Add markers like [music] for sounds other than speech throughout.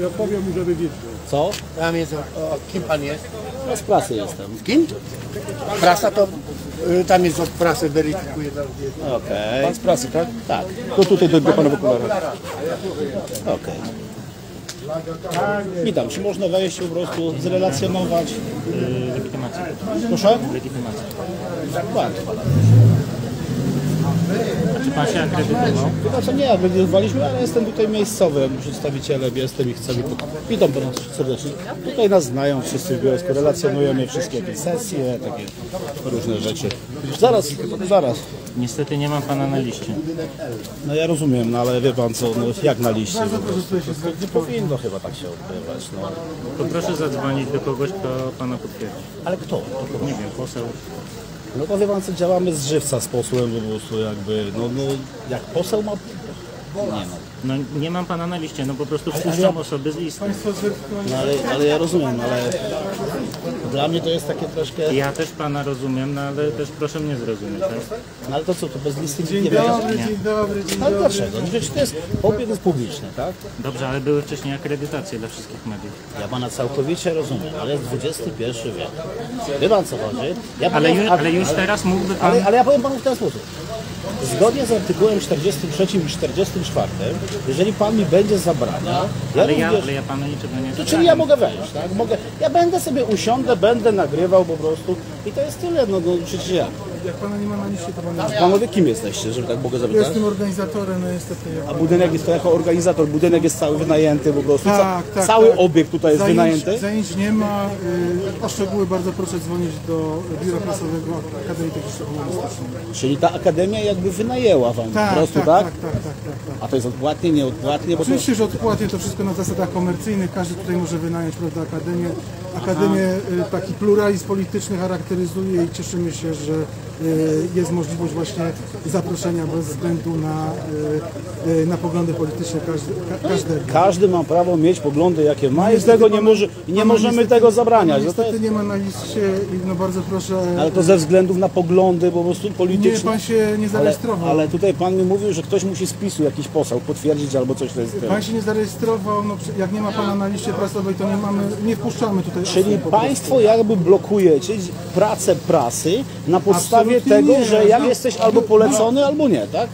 Ja powiem mu, żeby wiedział. Co? Tam jest, o, o, kim pan jest? Ja z pracy jestem. Kim? Prasa to, y, tam jest od prasy, weryfikuje. Okej. Pan z prasy, tak? Tak. To tutaj do, do pana w okularach. Okej. Witam, czy można wejść po prostu, zrelacjonować? Legitymację. Proszę? Legitymację. Dokładnie. Pan się akredytował? Co nie, akredytowaliśmy, ale jestem tutaj miejscowy, przedstawicielem jestem i chcę mi. Witam pana serdecznie. Tutaj nas znają wszyscy w Bielsku, relacjonujemy wszystkie jakieś sesje, takie różne rzeczy. Zaraz, zaraz. Niestety nie mam pana na liście. No ja rozumiem, no ale wie pan co, no jak na liście? Nie powinno chyba tak się odbywać, no. To proszę zadzwonić do kogoś, kto pana potwierdzi. Ale kto? Nie wiem, poseł. No to wie pan co, działamy z żywca z posłem po prostu jakby, no, no jak poseł ma... Nie no. No nie mam pana na liście, no po prostu wpuszczam osoby z listy. no ale, ale ja rozumiem, ale dla mnie to jest takie troszkę... Ja też pana rozumiem, no ale też proszę mnie zrozumieć, tak? No ale to co, to bez listy nie wiem. dzień dobry, dzień Ale dlaczego? No Przecież to jest obiekt jest publiczny, tak? Dobrze, ale były wcześniej akredytacje dla wszystkich mediów. Ja pana całkowicie rozumiem, ale jest XXI wiek. Wie pan co chodzi? Ja Ale, powiem- ju, a- ale już teraz mógłby pan... ale, ale ja powiem panu w ten sposób. Zgodnie z artykułem 43 i 44, jeżeli pan mi będzie zabraniał, ja Ale ja, również... ale ja panu niczego nie To czyli ja mogę wejść, tak? Mogę, ja będę sobie usiądę, będę nagrywał po prostu i to jest tyle, no, no przecież ja. Jak pana nie ma na liście, to pan nie Panowie, kim jesteście, żeby tak mogę zapytać? Jestem organizatorem, no niestety. A budynek jest to jako organizator, budynek jest cały wynajęty po prostu, Tak, tak, cały tak. obiekt tutaj jest zajęć, wynajęty? Zajęć nie ma. Y, o szczegóły bardzo proszę dzwonić do biura prasowego Akademii Techniczno-Humanistycznej. Czyli ta akademia jakby wynajęła wam Tak, po prostu, tak, tak? tak, tak, tak, tak, tak. A to jest odpłatnie, nieodpłatnie, bo to... Oczywiście, że odpłatnie to wszystko na zasadach komercyjnych. Każdy tutaj może wynająć prawda, akademię. Akademię y, taki pluralizm polityczny charakteryzuje i cieszymy się, że y, jest możliwość właśnie zaproszenia bez względu na, y, na poglądy polityczne każdego. Każdy ma prawo mieć poglądy jakie ma i Niestety tego nie, może, i nie możemy niestety- tego zabraniać. No Niestety jest, nie ma na liście i no bardzo proszę. ale to ze względów na poglądy po prostu nie, polityczne. pan się nie Ale, zarejestrował. ale tutaj pan mi mówił, że ktoś musi z PiSu jakiś poseł potwierdzić albo coś to jest. Pan się nie zarejestrował, no, jak nie ma pana na liście prasowej, to nie mamy, nie wpuszczamy tutaj Czyli państwo jakby blokujecie pracę prasy na podstawie Absolutnie tego, nie. że jak No, jesteś albo polecony, albo nie, tak?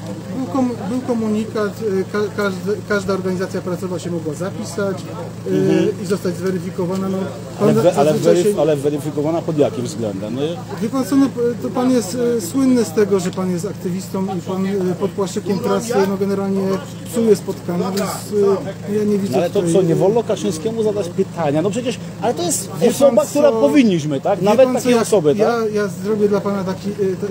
Był, kom, był komunikat, y, ka, każdy, każda organizacja prasowa się mogła zapisać y, i zostać zweryfikowana. No, Mhm. Ale, we, ale, weryf, się, ale weryfikowana pod jakim względem? No, Wie pan co, no, to pan jest y, słynny z tego, że pan jest aktywistą i pan pod płaszczykiem prasy no, generalnie psuje spotkania, więc ja nie widzę ale to tutaj... co, nie wolno Kaczyńskiemu zadać pytania? No przecież, ale to jest Wie osoba, pan która co? powinniśmy, tak? Nawet pan co, jak osoby, tak? ja, ja zrobię dla pana taki,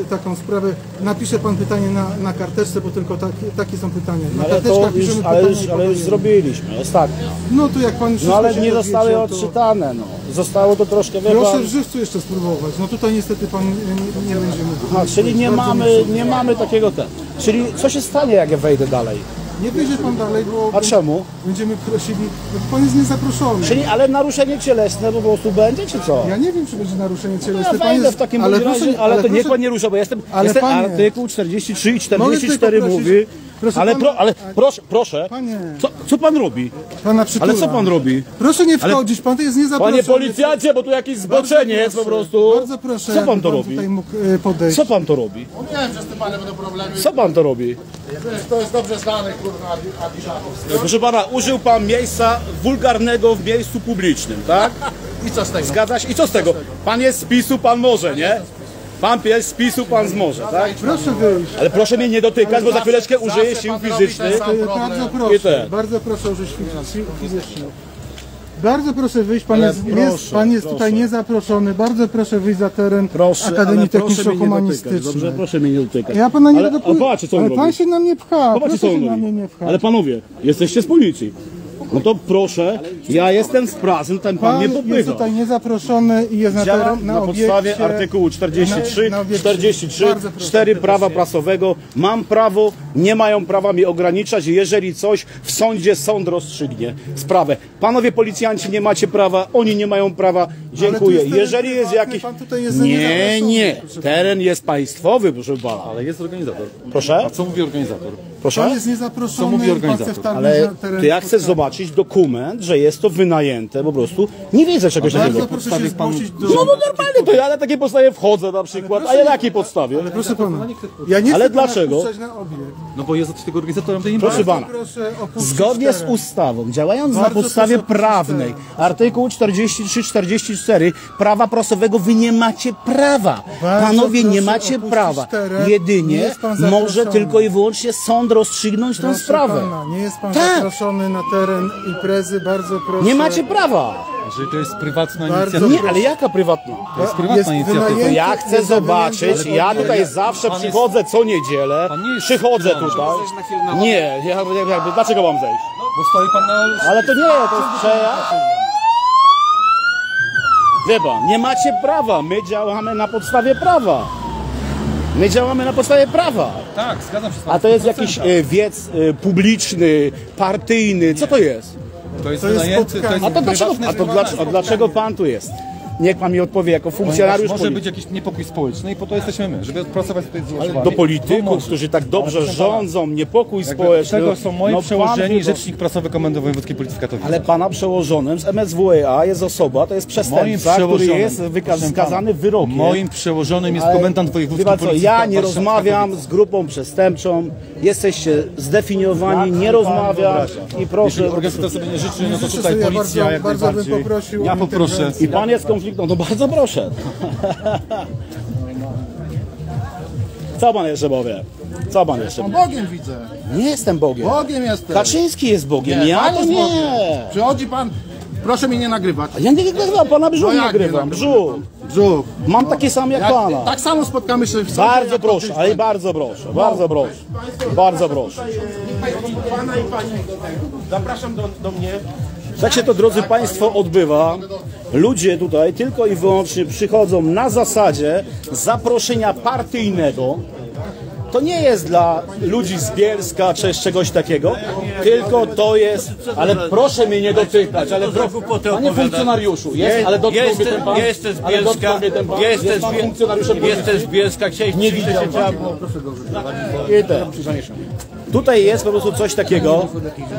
taką sprawę. Napisze pan pytanie na, na karteczce, bo tylko takie, takie są pytania. Na Ale to już, piszemy ale pytania już, ale już zrobiliśmy ostatnio. No to jak pan No ale nie zostały to- odczytane, no. Zostało to troszkę, wie Proszę w żywcu jeszcze spróbować. No tutaj niestety pan nie, nie, będzie mógł. Aha, czyli nie mamy, nie mamy takiego ten. Czyli co się stanie, jak ja wejdę dalej? Nie wyjdzie pan dalej, bo A czemu? będziemy prosili. No, pan jest niezaproszony. Czyli, ale naruszenie cielesne po prostu będzie, czy co? Ja nie wiem, czy będzie naruszenie No cielesne. ja Pan wejdę jest- w takim ale razie, proszę, ale, to proszę, niech pan nie rusza, bo ja jestem, Ale jestem panie- artykuł 43 i Mogę 44 tutaj mówi? Proszę ale, pana- pro, ale proszę, proszę, Panie. co, co pan robi? Pana. Ale co pan robi? Proszę nie Ale- wchodzić, pan to jest niezaproszony. Panie policjancie, bo tu jakiś Bardzo zboczeniec po prostu. Bardzo proszę, Co pan to robi? tutaj mógł e, podejść. Co pan to robi? Mówiłem, że z tym panem będą problemy. Co pan to robi? To jest, to jest dobrze znane, kurwa, Adi- Adiszatów. Proszę pana, użył pan miejsca wulgarnego w miejscu publicznym, tak? I co z tego? Zgadza się? I co z tego? Pan jest z PiSu, pan może, nie? Pan jest z PiSu, pan może, tak? Proszę wyjść. Ale proszę mnie nie dotykać, bo za chwileczkę użyję sił fizycznych. Bardzo proszę, bardzo proszę użyć sił fizycznych. Bardzo proszę wyjść, pan Ale jest, proszę, jest, pan jest tutaj niezaproszony. Bardzo proszę wyjść za teren Proszę, Akademii Techniczno-Humanistycznej. dobrze? Proszę mnie nie dotykać. Ja pana nie ale, będę... ale Popatrzcie, co on ale robi. pan się na mnie pcha, Popatrzcie, proszę się na mnie nie pchać. Ale panowie, jesteście z policji. No to proszę, ja jestem z pracy, no ten pan Pan nie jest popycha. tutaj niezaproszony i jest na, Działam teren, na, na podstawie obiekcie- artykułu 43, na- na obiekcie. 43, Bardzo proszę. 4 prawa prasowego. Mam prawo nie mają prawa mnie ograniczać, jeżeli coś w sądzie sąd rozstrzygnie sprawę. Panowie policjanci nie macie prawa, oni nie mają prawa. Dziękuję. jest jeżeli jest jakiś... pan tutaj jest Nie, nie. Teren jest państwowy, proszę pana. Ale jest organizator. Proszę? A co mówi organizator? Proszę? Pan jest niezaproszony, Co mówi organizator? Ale to ja chcę zobaczyć dokument, że jest to wynajęte po prostu. Nie widzę czegoś takiego. Proszę się zgłosić do... No, no normalnie, to ja na takiej podstawie wchodzę na przykład, a ja na jakiej podstawie? Proszę pana, ja nie Ale chcę pana dlaczego? na obiekt. No bo jest od tego organizatora tej Proszę imprezy. pana, Proszę opuścić zgodnie z ustawą, działając na Bardzo podstawie proszę opuścić prawnej, artykuł 43-44 prawa prasowego, wy nie macie prawa. Bardzo Panowie, nie macie prawa. Jedynie jest może tylko i wyłącznie sąd rozstrzygnąć tę Proszę sprawę. Pana, nie jest pan Tak. zaproszony na teren imprezy, bardzo proszę. Nie macie prawa. Jeżeli to jest prywatna Bardzo inicjatywa. Nie, ale jaka prywatna? To jest prywatna inicjatywa. wynajęty- Ja chcę jest zobaczyć, ja tutaj zawsze jest- przychodzę co niedzielę, jest przychodzę. Tutaj. Nie, jakby, dlaczego mam zejść? Bo stoi pan na... Ale to nie, to jest przejazd. Wie pan, nie macie prawa, my działamy na podstawie prawa. My działamy na podstawie prawa. Tak, zgadzam się z panem. A to jest 100%. jakiś e, wiec e, publiczny, partyjny, co to jest? To jest To jest to jest A to dlaczego, a to dlaczego, a dlaczego pan tu jest? Niech pan mi odpowie jako funkcjonariusz Może policji. być jakiś niepokój społeczny i po to jesteśmy my, żeby pracować tutaj z osobami. Do polityków, którzy tak dobrze Ale rządzą, niepokój jakby społeczny. Tego są moi No przełożeni, rzecznik prasowy Komendy Wojewódzkiej Policji w Katowicach. Ale pana przełożonym z MSWiA jest osoba, to jest przestępca, który przełożonym, jest wyka- proszę skazany pana, wyrokiem. Moim przełożonym jest Ale komendant wojewódzki pan co, Policji ja nie rozmawiam z grupą przestępczą, jesteście zdefiniowani, nie rozmawiam i proszę. Jeśli organizator sobie nie życzy, no to tutaj policja bardzo- jak bardzo bym najbardziej. poprosił Ja poproszę. I pan jest konfliktą, to bardzo proszę. Co pan jeszcze powie? Co pan jeszcze powie? Bogiem widzę. Nie jestem Bogiem. Bogiem jestem. Kaczyński jest Bogiem, Nie, ja pan to jest nie. Bogiem. Przychodzi pan, proszę mnie nie nagrywać. Ja nie nagrywam, pana brzuch No jak nie nagrywam, nagrywam? brzuch. Brzuch. Mam takie same jak Jak, pana. tak samo spotkamy się w sądzie, Bardzo jak proszę, ale bardzo proszę, bardzo proszę. Bardzo proszę. Pana i pani. Zapraszam do, do mnie. Tak się to, drodzy Państwo, odbywa. Ludzie tutaj tylko i wyłącznie przychodzą na zasadzie zaproszenia partyjnego. To nie jest dla ludzi z Bielska czy czegoś takiego, tylko to jest. Ale proszę mnie nie dotykać, ale pro... panie funkcjonariuszu, jest, ale dotknął mnie ten pan. Jestem z Bielska, jestem jest z, pan Biel... funkcjonariuszem jestem z Bielska, chciałem Nie widział ten. Tutaj jest po prostu coś takiego.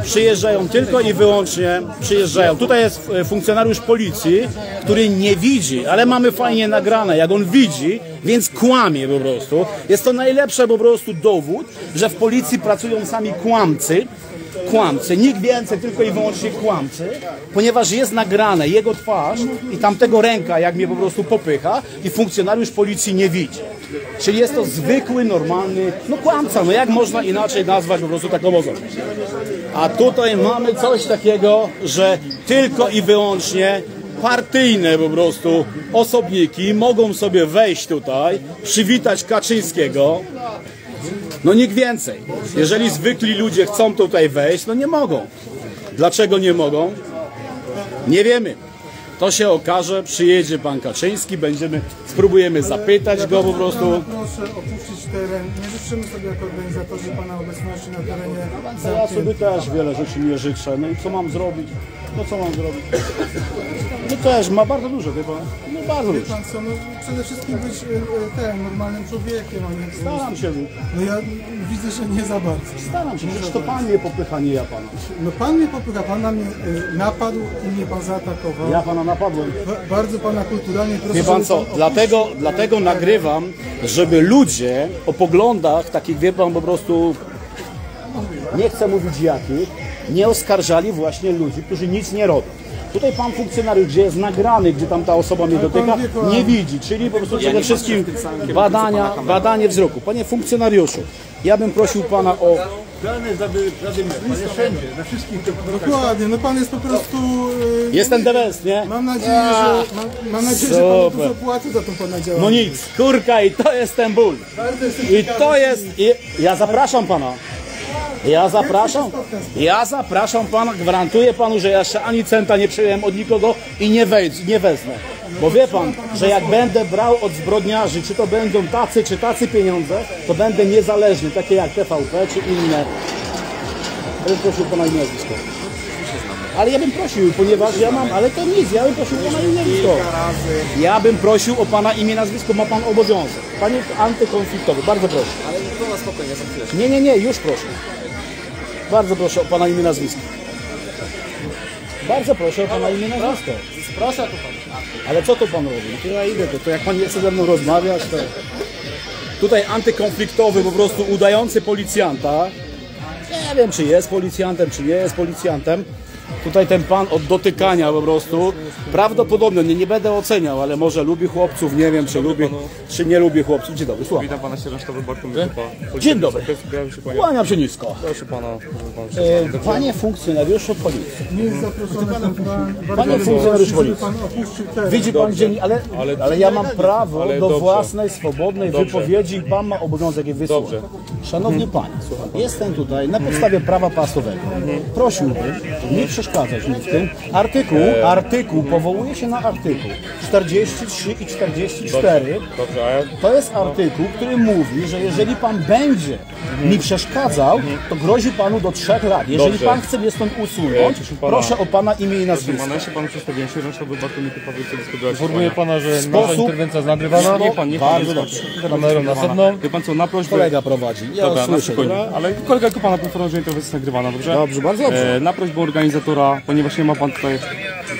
Przyjeżdżają tylko i wyłącznie przyjeżdżają. Tutaj jest e, funkcjonariusz policji, który nie widzi, ale mamy fajnie nagrane, jak on widzi, więc kłamie po prostu. Jest to najlepszy po prostu dowód, że w policji pracują sami kłamcy. Kłamcy, nikt więcej, tylko i wyłącznie kłamcy, ponieważ jest nagrane jego twarz i tamtego ręka, jak mnie po prostu popycha i funkcjonariusz policji nie widzi. Czyli jest to zwykły, normalny, no kłamca, no jak można inaczej nazwać po prostu taką osobę. A tutaj mamy coś takiego, że tylko i wyłącznie partyjne po prostu osobniki mogą sobie wejść tutaj, przywitać Kaczyńskiego, no nikt więcej. Jeżeli zwykli ludzie chcą tutaj wejść, no nie mogą. Dlaczego nie mogą? Nie wiemy. To się okaże, przyjedzie pan Kaczyński, będziemy, spróbujemy zapytać go po prostu. Proszę opuścić teren. Nie życzymy sobie jako organizatorzy Pana obecności na terenie Ja sobie też wiele rzeczy nie życzę. No i co mam zrobić? No co mam zrobić? No też ma bardzo dużo, wie pan? No bardzo Wie dużo. pan co, no przede wszystkim być e, e, ten, normalnym człowiekiem, a nie Staram się być. No ja widzę, że nie za bardzo. Staram się, przecież to pan mnie popycha, nie ja pana. No pan mnie popycha, pan na mnie e, napadł i mnie pan zaatakował. Ja pana napadłem. Ba- Bardzo pana kulturalnie proszę, Wie pan żeby co, dlatego, dlatego nagrywam, żeby ludzie o poglądach takich, wie pan, po prostu, nie chcę mówić jakich, nie oskarżali właśnie ludzi, którzy nic nie robią. Tutaj pan funkcjonariusz, gdzie jest nagrany, gdzie tam ta osoba mnie dotyka, nie widzi, czyli po prostu przede wszystkim badania, badanie wzroku. Panie funkcjonariuszu, ja bym prosił pana o Dokładnie, no pan jest po prostu... e, Jestem DWS, nie? Mam nadzieję, że, mam, mam nadzieję, że pan dużo płacę za tą pana działalność. No nic, kurka i to jest ten ból. I to jest. I ja zapraszam pana. Ja zapraszam. Ja zapraszam pana, gwarantuję panu, że ja jeszcze ani centa nie przyjąłem od nikogo i nie wejdź, nie wezmę. Bo wie pan, że jak będę brał od zbrodniarzy, czy to będą tacy, czy tacy pieniądze, to będę niezależny, takie jak TVP, czy inne. Ja bym prosił pana imię i nazwisko. Ale ja bym prosił, ponieważ ja mam, ale to nic, ja bym prosił o pana imię nazwisko. Ja bym prosił o pana imię nazwisko, ma pan obowiązek. Panie antykonfliktowy, bardzo proszę. Ale to na spokojnie, za chwilę. Nie, nie, nie, już proszę. Bardzo proszę o pana imię nazwisko. Bardzo proszę o pana imię nazwisko. Proszę tu pan. Ale co tu pan robi? No to ja idę, to, to jak pan nie chce ze mną rozmawiać, to... Tutaj antykonfliktowy, po prostu udający policjanta. Nie wiem, czy jest policjantem, czy nie jest policjantem. Tutaj ten pan od dotykania po prostu. Prawdopodobnie, nie, nie będę oceniał, ale może lubi chłopców, nie wiem, czy lubi, czy nie lubi chłopców. Dzień dobry, słucham. Witam pana sierżant sztabu Bartłomiej Kupa. Dzień dobry. Kłaniam się nisko. Proszę pana. E, Panie funkcjonariuszu policji. Nie jest zaproszony ten pan. Panie Bardzo funkcjonariusz proszę, żeby policji. Widzi pan dzień, ale, Ale- ja mam prawo do własnej, swobodnej wypowiedzi i pan ma obowiązek je wysłuchać. Dobrze. Szanowni Panie, jestem tutaj na podstawie prawa pasowego. Prosiłbym nie przeszkadzać mi w tym. Artykuł, artykuł, powołuje się na artykuł 43 i 44. Dobrze, a ja... To jest artykuł, który mówi, że jeżeli pan będzie mi przeszkadzał, to grozi panu do trzech lat. Jeżeli pan chce mnie stąd usunąć, proszę proszę o pana imię i Proszę nazwisko. ja się panu przedstawiłem, sierżant sztabu Bartłomiej Kupa, Wojciech Informuję pana, że nasza interwencja jest nagrywana. Nie pan, nie pan. Bardzo. Kamerą następną. Wie pan co, na prośbę... Kolega prowadzi. Ja Dobra, słyszę. Ale kolega tylko pana poinformował, że interwencja jest nagrywana, dobrze? Dobrze, bardzo dobrze. E, na prośbę organizatora, ponieważ nie ma pan tutaj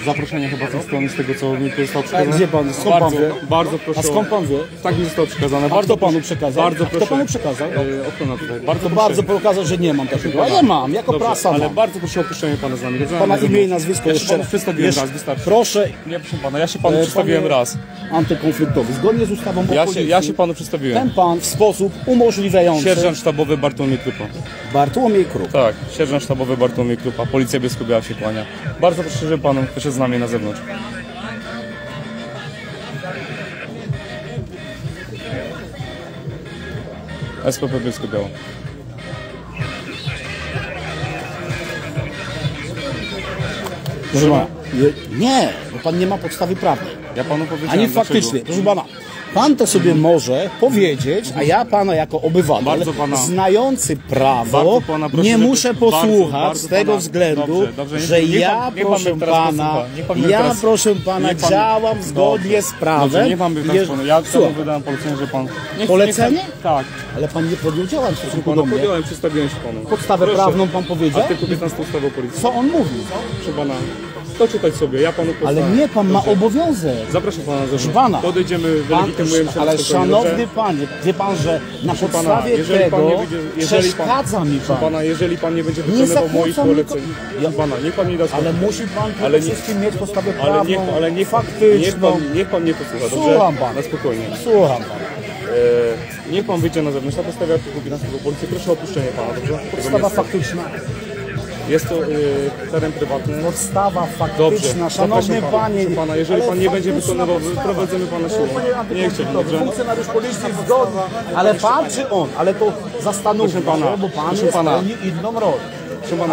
zaproszenia chyba z tej strony, z tego co mi tu zostało przekazane. gdzie pan? Skąd pan bardzo, wie? Bardzo proszę. A skąd pan wie? Tak mi zostało przekazane. A Bardzo kto panu przekazał? Bardzo Kto proszę. panu przekazał? E, ochrona tutaj. Bardzo bardzo pokazał, że nie mam takiego. A ja mam, jako Dobrze, prasa ale mam. bardzo proszę o opuszczenie pana z nami. Pana Na imię i nazwisko Ja jeszcze. przedstawiłem jeszcze- raz, wystarczy. Proszę, Nie, proszę pana, ja się panu E, przedstawiłem raz. antykonfliktowy. Zgodnie z ustawą Ja się, ja się panu przedstawiłem. ten pan w sposób umożliwiający Sierżant sztabowy Bartłomiej Krupa. Bartłomiej Kruk. Tak, sierżant sztabowy Bartłomiej Krupa. Policja Bielsko-Biała się kłania. Bardzo proszę, żeby pan wyszedł z nami na zewnątrz. SPP Bielsko-Biała. Proszę pana, nie, bo pan nie ma podstawy prawnej. Ja panu powiedziałem Ani faktycznie. Proszę pana, pan to sobie może powiedzieć, a ja pana jako obywatel, pana- znający prawo, pana proszę, nie muszę posłuchać bardzo z tego pana- względu, dobrze, dobrze, że ja, proszę pana, ja, proszę pana, działam zgodnie z prawem. Nie pan by Jeż- teraz, ja temu Słucham, wydałem polecenie, że pan... Nie, Polecenie? Nie, tak, ale pan nie podjął działań w stosunku do panu mnie. podjąłem, przedstawiłem się panu. Podstawę prawną pan powiedział? Artykuł 15 ustawy o policji. Co on mówi? Proszę pana, to czytać sobie, ja panu Ale posłucham. nie, pan ma Dobrze. obowiązek. Zapraszam pana na zewnątrz. pana. Podejdziemy, Pan, wylegitymujemy się na ale spokojnie, szanowny dobrze? panie, wie pan, że na pana, podstawie jeżeli pan tego nie będzie- jeżeli pan- przeszkadza mi Proszę pan. pana, jeżeli pan nie będzie wykonywał moich mi poleceń, ja pana, niech pan nie da Ale musi pan przede Ale nie- wszystkim mieć podstawę ale prawną, niech, ale niech, faktyczną. niech, pan, niech pan nie posłucha, dobrze? Słucham pana. Na spokojnie. Słucham pan. E, niech pan wyjdzie na zewnątrz, na podstawie artykułu 15 policji, proszę o opuszczenie pana, dobrze? Tego Podstawa miejsca. faktyczna. Jest to e, teren prywatny. Podstawa Dobrze, faktyczna, szanowny zapraszam pana, panie. pana, jeżeli pan nie będzie wykonywał, podstawa. wyprowadzimy pana siłą. Nie chciałbym, dobrze? funkcjonariusz policji zgodny. Ale pan czy on? Ale to zastanówmy pana, się, bo pan proszę jest pana. pełni inną rolę.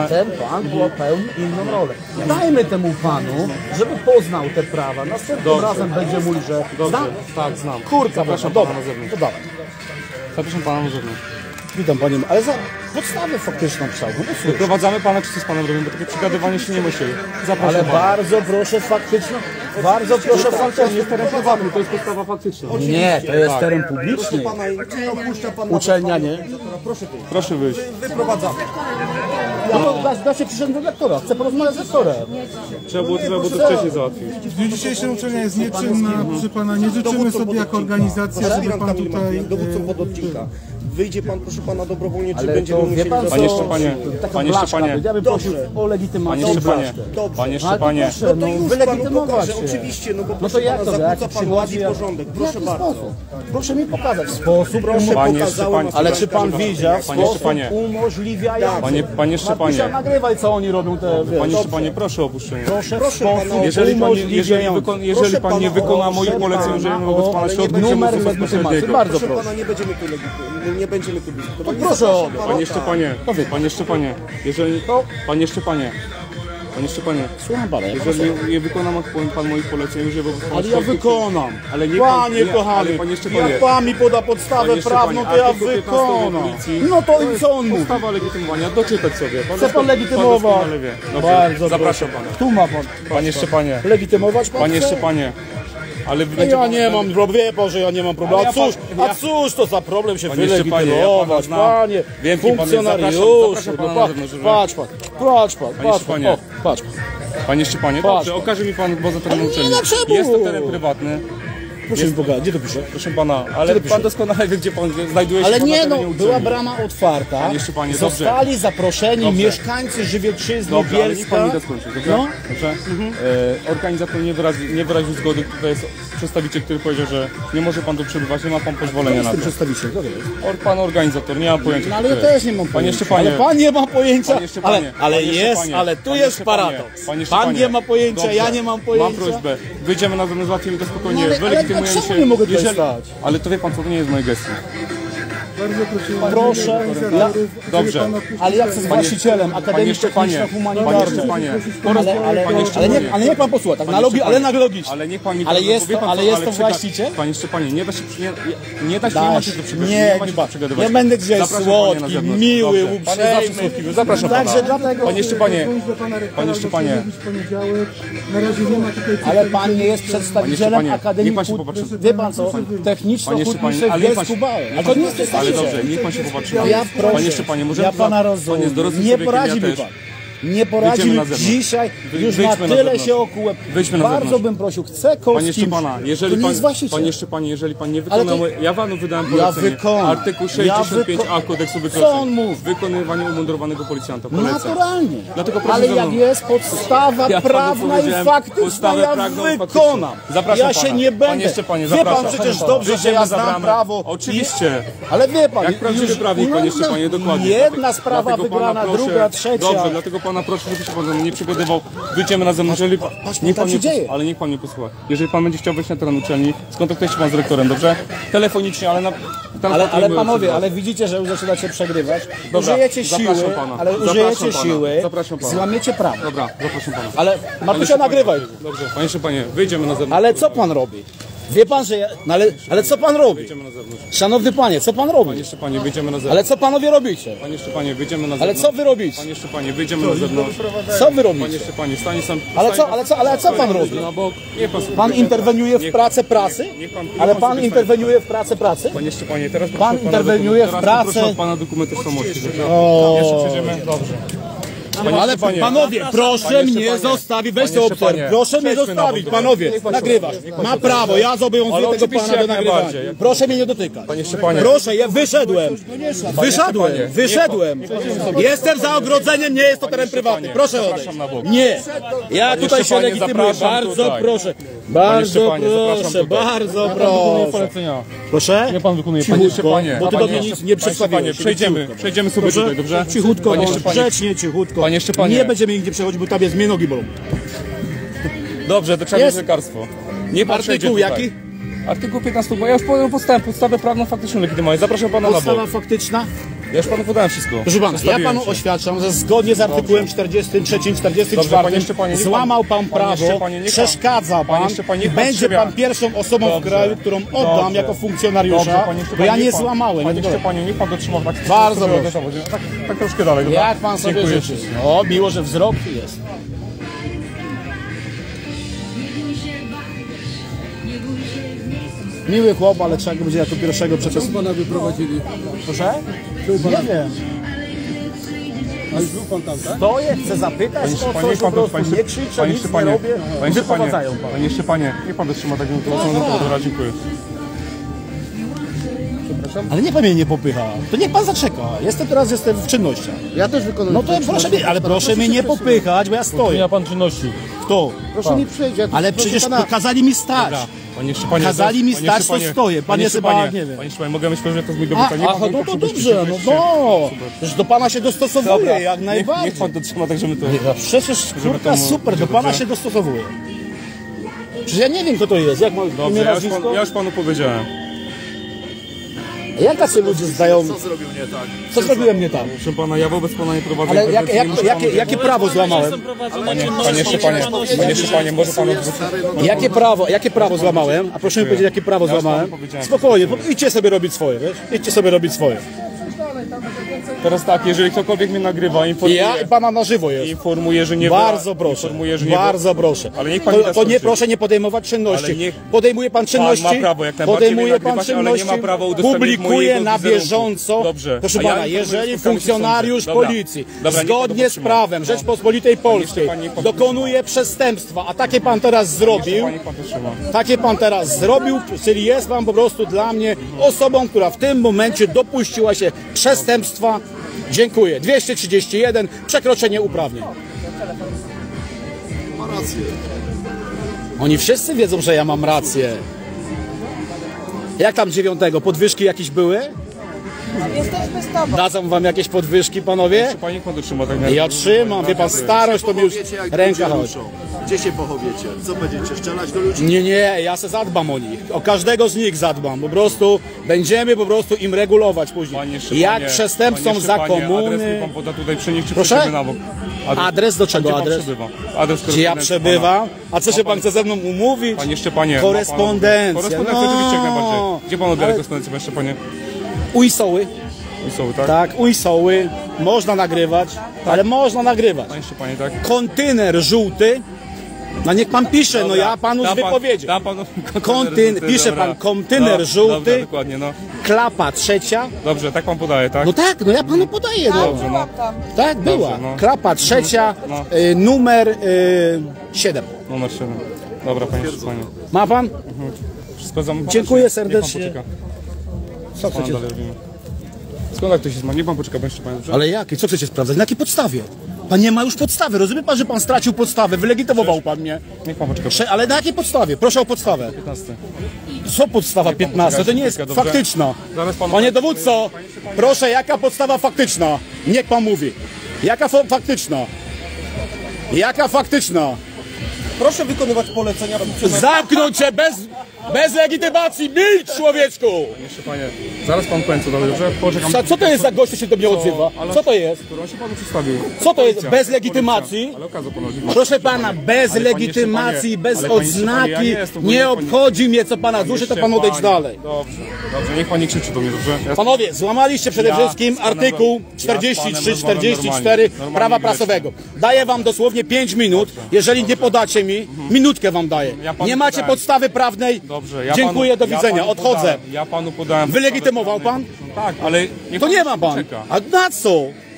A ten pan pełni inną rolę. Dajmy temu panu, żeby poznał te prawa. Następnym Dobrze. razem będzie mówił, że dobrze, zna? tak, znam. Kurka, Zapraszam dobra, pana na zewnątrz. to dawaj. Zapraszam pana na zewnątrz. Witam panie, ale za podstawę faktyczną usłyszeć. Wyprowadzamy pana, czy co z panem robimy, bo takie przygadywanie się nie musi. Zapraszam Ale pana. bardzo proszę faktyczną, bardzo proszę To faktyczną. jest teren prywatny, to jest podstawa faktyczna. Nie, to jest teren publiczny. Opuszcza pan Uczelnia nie. Proszę wyjść. Wyprowadzamy. Ja to da, da się przyszedłem do lektora, chcę porozmawiać z lektorem. Trzeba było, trzeba było to wcześniej załatwić. W dniu dzisiejszym uczelnia jest nieczynna, proszę pana, nie życzymy sobie jako organizacja, żeby pan tutaj... Mafian, dowódcą e, pododcinka. Wyjdzie pan, proszę pana, dobrowolnie, czy Ale będziemy to musieli pan Panie Szczepanie, taka panie Szczepanie. ja bym prosił o legitymację. Panie Szczepanie, panie. Szczepanie, proszę, No no, to już panu wylegitymować pokażę, oczywiście, no bo No proszę pana, to, zakłóca pan ład i porządek, proszę bardzo. Proszę mi pokazać. Sposób, Proszę pokazałem, Szczepanie. ale czy pan widział Panie sposób umożliwiający? Panie, panie Szczepanie, nagrywaj co oni robią te, panie Szczepanie, proszę o opuszczenie. Proszę, Proszę Jeżeli pan, nie- jeżeli, wykon, jeżeli pan wykona moich poleceń, o, wobec pana środków numer legitymacji, bardzo Proszę proszę. pana, nie będziemy tu legitymować, nie będziemy tu. Nie proszę o-. Panie Szczepanie, panie Szczepanie, jeżeli... Panie Szczepanie, Panie Szczepanie, Słucham pana. jeżeli nie, nie wykonam pan, pan moich poleceń, już je wobec pana Ale ja wykonam. Ale nie pan- Panie nie, kochany, ale panie Szczepanie. jak pan mi poda podstawę Panie prawną, to ja artykuł 15 wykonam. Policji. No to i co on mówi? Ustawa legitymowania, doczytać sobie. Pan Chce pan legitymować? Pan doskonale wie. Dobrze, Bardzo zapraszam proszę. pana. Tu ma pan. Panie Szczepanie, Legitymować pan panie chce? Szczepanie, ale No ja nie mam problemu, wie pan, że ja nie mam problemu. A cóż, a cóż to za problem się Panie wylegitymować, panie, Wiem, kim pan jest. funkcjonariusz. Zapraszam- zapraszam no pana pa- na zewnątrz, żeby- Patrz pan, patrz pan, patrz pan, o, patrz pan. Panie Szczepanie, Patrz dobrze, okaże mi pan terenem Ale nie uczelni. Jest to teren prywatny, Proszę mi pogadać, gdzie to pisze? proszę pana, ale pan doskonale wie, gdzie pan znajduje się Ale nie no, była brama otwarta. Panie Szczepanie, dobrze. Zostali zaproszeni Dobrze. mieszkańcy Żywiecczyzny, Dobrze, ale niech pan skończyć, dobrze? No. dobrze? E, organizator nie wyraził, nie wyraził zgody, tutaj jest przedstawiciel, który powiedział, że nie może pan tu przebywać, nie ma pan pozwolenia na to. przedstawiciel? Or, pan organizator, nie ma pojęcia. No ale ja też nie mam Panie pojęcia. Szczepanie. Ale pan nie ma pojęcia. Panie ale ale panie jest, ale tu panie jest paradoks. panie Pan nie ma pojęcia, ja nie mam pojęcia. Mam prośbę, wyjdziemy na zewnątrz, załatwimy to spokojnie, No ale- ale się. nie mogę tutaj stać? Ale to wie pan co, to nie jest moje gestii. Proszę. żeby Dobrze. Ale ja chcę z właścicielem Panie Akademii Szczepanie, panie Techniczno-Humanitarnej. Szczepanie, Ale, ale, Panie ale, nie, Szczepanie. ale niech pan posłucha, tak na Panie logi, ale na logicznie. Ale niech pan mi Ale jest pan ale jest to właściciel? Panie Szczepanie, nie da się, nie, nie da się, nie ma się. tu przegadywać. Nie, ma się. Ja będę gdzieś panie słodki, miły, jest uprzejmy. Zapraszam Także pana. dlatego... Panie Szczepanie, do Panie Szczepanie. nie Ale pan nie jest Panie przedstawicielem Akademii niech. Wie pan co? Panie niech Bielsku się... Bałę. Ale to nie jest Ale dobrze, niech pan się popatrzy. Ja proszę, Panie Szczepanie, możemy ja pana Pan rozumiem. jest dorosłym Nie ja mi też. pan. Nie poradzi Wyjdziemy mi na zewnątrz. dzisiaj, już na tyle się okułem. Wyjdźmy Bardzo bym prosił, chcę koło Panie. Szczepana, jeżeli pan, panie Szczepanie, jeżeli pan nie wykonał, to- ja panu wydałem Ja polecenie. wykonam. Artykuł Ja 65a wyko- kodeksu Co wykroczeń. on mówi? Wykonywanie umundurowanego policjanta. Polecam. Naturalnie. Dlatego Ale jak jest podstawa Ja prawna i faktyczna, ja wykonam. Zapraszam ja się pana. nie będę. Panie Szczepanie, wie pan zapraszam. przecież dobrze, że ja znam prawo. Oczywiście. Ale wie pan, Jak prawdziwy prawnik, panie Szczepanie, dokładnie. Jedna sprawa wygrana, druga, trzecia. Dobrze, dlatego pana proszę, żeby się pan nie przygotował. Wyjdziemy na zewnątrz. Jeżeli patrz, niech pan się dzieje. ale niech pan mnie posłucha. Jeżeli pan będzie chciał wejść na teren uczelni, skontaktuje się pan z rektorem, dobrze? Telefonicznie, ale na Ale, ale panowie, ale widzicie, że już zaczynacie przegrywać. Dobra, użyjecie siły, pana. ale użyjecie siły, Zapraszam pana. złamiecie prawo. Dobra, zapraszam pana. Ale Martusia nagrywaj. Dobrze, panie Szczepanie, wyjdziemy na zewnątrz. Ale co pan robi? Wie pan, że ja... No ale, ale co pan robi? Wyjdziemy na zewnątrz. Szanowny panie, co pan robi? Panie Szczepanie, wyjdziemy na zewnątrz. Ale co panowie robicie? Panie Szczepanie, wyjdziemy na Ale zewnątrz. co wy robicie? Panie Szczepanie, wyjdziemy na zewnątrz. Co wy Panie robicie? Szczepanie, stanie sam. Ale stanie co, ale co, ale co pan robi? Na bok. Nie pan, Pan interweniuje w pracę pracy? niech pan- niech Ale pan pan sobie interweniuje w pracę pracy? Panie Szczepanie, teraz proszę Pan pana interweniuje w dokument- pracę. Teraz proszę pana dokument tożsamości. Jeszcze przejdziemy. Dobrze. Panie Ale Szczepanie, panowie, proszę Panie mnie zostawić, weź Panie to obserw, proszę mnie zostawić, panowie, nagrywasz, ma prawo, ja zobowiązuję tego pana do nagrywania. Proszę mnie nie dotykać. Panie Szczepanie. Proszę, ja wyszedłem, wyszedłem, wyszedłem. Jestem za ogrodzeniem, nie jest to teren prywatny, proszę odejść. Nie, ja tutaj się legitymuję, bardzo proszę, bardzo proszę, bardzo proszę. Proszę? Nie pan wykonuje Panie Szczepanie. bo ty do Panie mnie nic nie przedstawiłeś. Przejdziemy, przejdziemy sobie tutaj, dobrze? Cichutko, Panie no, grzecznie, cichutko. Panie Szczepanie. Nie będziemy nigdzie przechodzić, bo tam jest mnie nogi bolą. Dobrze, to trzeba Jest. mieć lekarstwo. Nie Artykuł jaki? Artykuł 15, bo ja już podałem podstawę, podstawę prawną faktyczną legitymować. Zapraszam pana na Podstawa bok. faktyczna? Ja już panu podałem wszystko. Proszę pana, ja panu się. oświadczam, że zgodnie z artykułem 43, 44 Dobrze, złamał pan prawo, pan- przeszkadza pan i będzie pan pierwszą osobą w Dobrze. kraju, którą oddam Dobrze. jako funkcjonariusza, bo ja nie złamałem. Panie Szczepanie, niech pan dotrzymał tak Bardzo proszę. tak, tak troszkę dalej? Jak pan sobie Dziękuję. życzy? No, miło, że wzrok jest. Miły chłop, ale trzeba go będzie jako pierwszego przecież... pana wyprowadzili. Proszę? Nie wiem. A już był pan tam, tak? Stoję, chcę zapytać Panie o coś niech po pan, prostu. panie, Nie krzyczę, panie nic nie Szczepanie, robię. panie Wyprowadzają panie Szczepanie, niech pan dotrzyma taką informacją, no dobra, dziękuję. Ale nie pan mnie nie popycha. To niech pan zaczeka. Jestem teraz jestem w czynnościach. Ja też wykonuję. No to proszę mnie, ale proszę mnie nie popychać, bo ja stoję. Wykonuje pan czynności. Kto? Proszę mi przyjść. Ale przecież pana- kazali mi stać. Panie Szczepanie, Kazali mi stać, to stoję. Pan panie Szczepanie, nie wiem. Panie Szczepanie, mogę myśleć, że to jest mój A, dobry nie aha, no to dobrze, no no. Przecież do pana się dostosowuję, Dobra, jak najbardziej. niech pan dotrzyma tak, żeby to... No Przecież kurka to super, do pana się dostosowuję. Przecież ja nie wiem kto to jest, jak ma Dobrze, ja już panu powiedziałem. Jak tacy ludzie zdają... Co zrobił nie tak? Co zrobiłem nie tak? Proszę pana, ja wobec pana nie prowadzę Ale jak, jak, jakie, jakie prawo złamałem? Panie, panie Szczepanie, panie Szczepanie, może pan odwrócić? Jakie prawo, jakie prawo złamałem? A proszę mi powiedzieć, jakie prawo złamałem? Spokojnie, bo idźcie sobie robić swoje, wiesz? Idźcie sobie robić swoje. Teraz tak, jeżeli ktokolwiek mnie nagrywa, informuje, Ja pana na żywo jest. informuje że nie Bardzo proszę, informuje, że nie bardzo proszę. Ale niech pan to, to nie proszę nie podejmować czynności. Niech- Podejmuje pan czynności, ma prawo jak najbardziej podejmuje pan nagrywać, ale nie czynności, ma prawa publikuje na bieżąco. Dobrze. Proszę ja pana, jeżeli funkcjonariusz. Dobra. policji Dobra, pan zgodnie z prawem. Rzeczpospolitej Polskiej pan pan dokonuje przestępstwa, a takie pan teraz zrobił, pan takie pan teraz zrobił, czyli jest pan po prostu dla mnie osobą, która w tym momencie dopuściła się przestępstwa. Dziękuję. 231, przekroczenie uprawnień. Oni wszyscy wiedzą, że ja mam rację. Jak tam dziewiątego? Podwyżki jakieś były? Jesteśmy z tobą. Dadzą wam jakieś podwyżki, panowie? Pani pan to trzyma tak Ja trzymam, wie pan, starość to mi już Pochowiecie, jak ręka ludzie chodzi. ruszą. Gdzie się pochowiecie? Co będziecie strzelać do ludzi? Nie, nie, ja se zadbam o nich. O każdego z nich zadbam. Po prostu będziemy po prostu im regulować później. Panie Jak przestępcom panie za Szczepanie, Adres mi komuny. pan poda tutaj przenieść, czy Proszę? przejdziemy na bok? Adres do czego Gdzie pan adres? przebywa? Adres Gdzie ja korespondencji przebywam? A co się pan- pan chce ze mną umówić? Panie Szczepanie. ma Korespondencja. Pan... Korespondencja oczywiście jak No. najbardziej. Gdzie pan odbiera Ale- korespondencję, panie Szczepanie? Ujsoły, Są, tak? tak, ujsoły. Można nagrywać, ale można nagrywać. Panie Szczepanie, tak? Kontyner żółty. No niech pan pisze, no ja panu z Da pan- wypowiedzi. Da pan [laughs] Kontyn- żółty, pisze dobra. pan kontener No, żółty. Dobra, dokładnie, no. Klapa trzecia. Dobrze, tak pan podaje, tak? No tak, no ja panu podaję. No. Dobrze, no. Tak, była. no. Klapa trzecia, No. y, numer y, 7. Numer 7. Dobra, panie Szczepanie. Ma pan? Pana, Dziękuję serdecznie. Pan. Co chcecie? Skąd jak to się zmarł? Niech pan poczeka, panie Szczepanie, dobrze? Ale jakie? Co chcecie sprawdzać? Na jakiej podstawie? Pan nie ma już podstawy. Rozumie pan, że pan stracił podstawę? Wylegitymował pan mnie. Niech pan poczeka. Prze- Ale na jakiej podstawie? Proszę o podstawę. 15. Co podstawa 15? To nie jest Dobrze. faktyczna. Panie dowódco, proszę, jaka podstawa faktyczna? Niech pan mówi. Jaka faktyczna? Jaka faktyczna? Proszę wykonywać polecenia Zamknąć się bez, bez legitymacji! Milcz, człowieczku! Panie Szczepanie, zaraz pan dalej, dobrze? Poczekam. Co, co to jest za gość, się do mnie odzywa? Co to jest? Się panu przedstawił. Co to jest? Bez legitymacji? Proszę pana, bez panie legitymacji, bez panie odznaki, nie obchodzi mnie, co pana duszy, to pan odejdź dalej. Dobrze, dobrze, niech pan nie krzyczy do mnie, dobrze? Panowie, złamaliście przede wszystkim artykuł ja z panem 43, rozmawiam 44 normalnie, normalnie prawa prasowego. Daję wam dosłownie 5 minut. Jeżeli nie podacie mi, minutkę wam daję. Ja panu Nie macie podałem. podstawy prawnej. Dobrze, ja Dziękuję, panu, do widzenia, panu odchodzę. Podałem, ja panu podałem. Wylegitymował podstawę prawną. Tak, ale niech To pan nie ma pan. Czeka. A na co?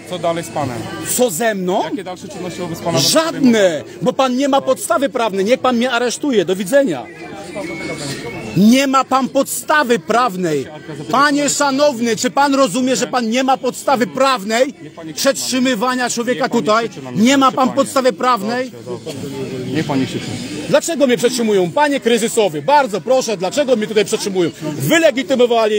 Co dalej z panem? Co ze mną? Jakie dalsze czynności wobec pana? Żadne, bo pan nie ma podstawy prawnej. Niech pan mnie aresztuje. Do widzenia. Nie ma pan podstawy prawnej. Panie szanowny, czy pan rozumie, że pan nie ma podstawy prawnej przetrzymywania człowieka tutaj? Nie ma pan podstawy prawnej? Niech pan nie krzyczy. Dlaczego mnie przetrzymują? Panie kryzysowy, bardzo proszę, dlaczego mnie tutaj przetrzymują? Wylegitymowali.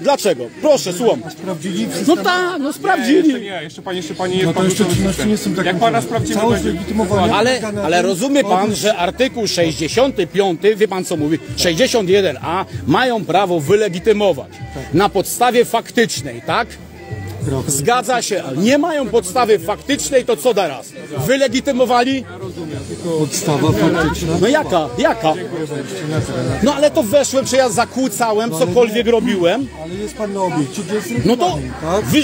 Dlaczego? Proszę, słucham. Sprawdzili No tak, no Nie, jeszcze sprawdzili. nie, jeszcze pan, jeszcze pan nie jest No to jeszcze czynności system. nie są tak Jak pana sprawdzimy, Całość będzie- legitymowania Ale, ale rozumie pan, że artykuł 65, wie pan co mówi, 61a mają prawo wylegitymować na podstawie faktycznej, tak? Zgadza się, nie mają podstawy faktycznej, to co teraz? Wylegitymowali? Podstawa faktyczna. No jaka? Jaka? No ale to weszłem, czy ja zakłócałem, cokolwiek robiłem? Ale jest pan na obiekcie, No to tak? wy,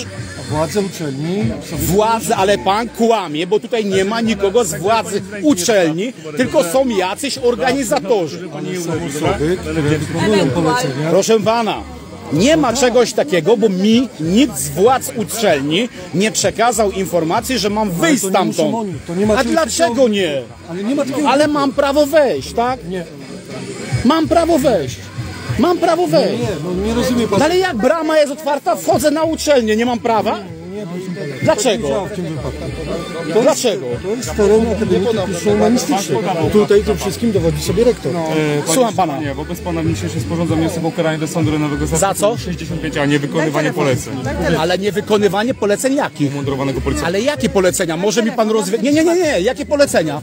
władze uczelni są władze, ale pan kłamie, bo tutaj nie ma nikogo z władzy uczelni, tylko są jacyś organizatorzy. osoby, które wykonują polecenia. Proszę pana, nie ma czegoś takiego, bo mi nikt z władz uczelni nie przekazał informacji, że mam wyjść stamtąd. oni, A dlaczego nie? Ale mam prawo wejść, tak? Nie, Mam prawo wejść. Mam prawo wejść. nie, no nie rozumie pan. No ale jak brama jest otwarta, wchodzę na uczelnię, nie mam prawa? Nie, proszę pana. Dlaczego? W tym wypadku. Dlaczego? To jest teren Akademii Techniczno-Humanistycznej. Tutaj tym wszystkim dowodzi sobie rektor. E, panie Słucham pana. Nie, wobec pana w dzisiejszym sporządzam wniosek o karanie do sądu rejonowego za, Za co? artykuł 65, a nie wykonywanie poleceń Ale nie wykonywanie poleceń jakich? mundurowanego policjanta. Ale jakie polecenia? Może mi pan rozwie... Nie, nie, nie, nie. Jakie polecenia?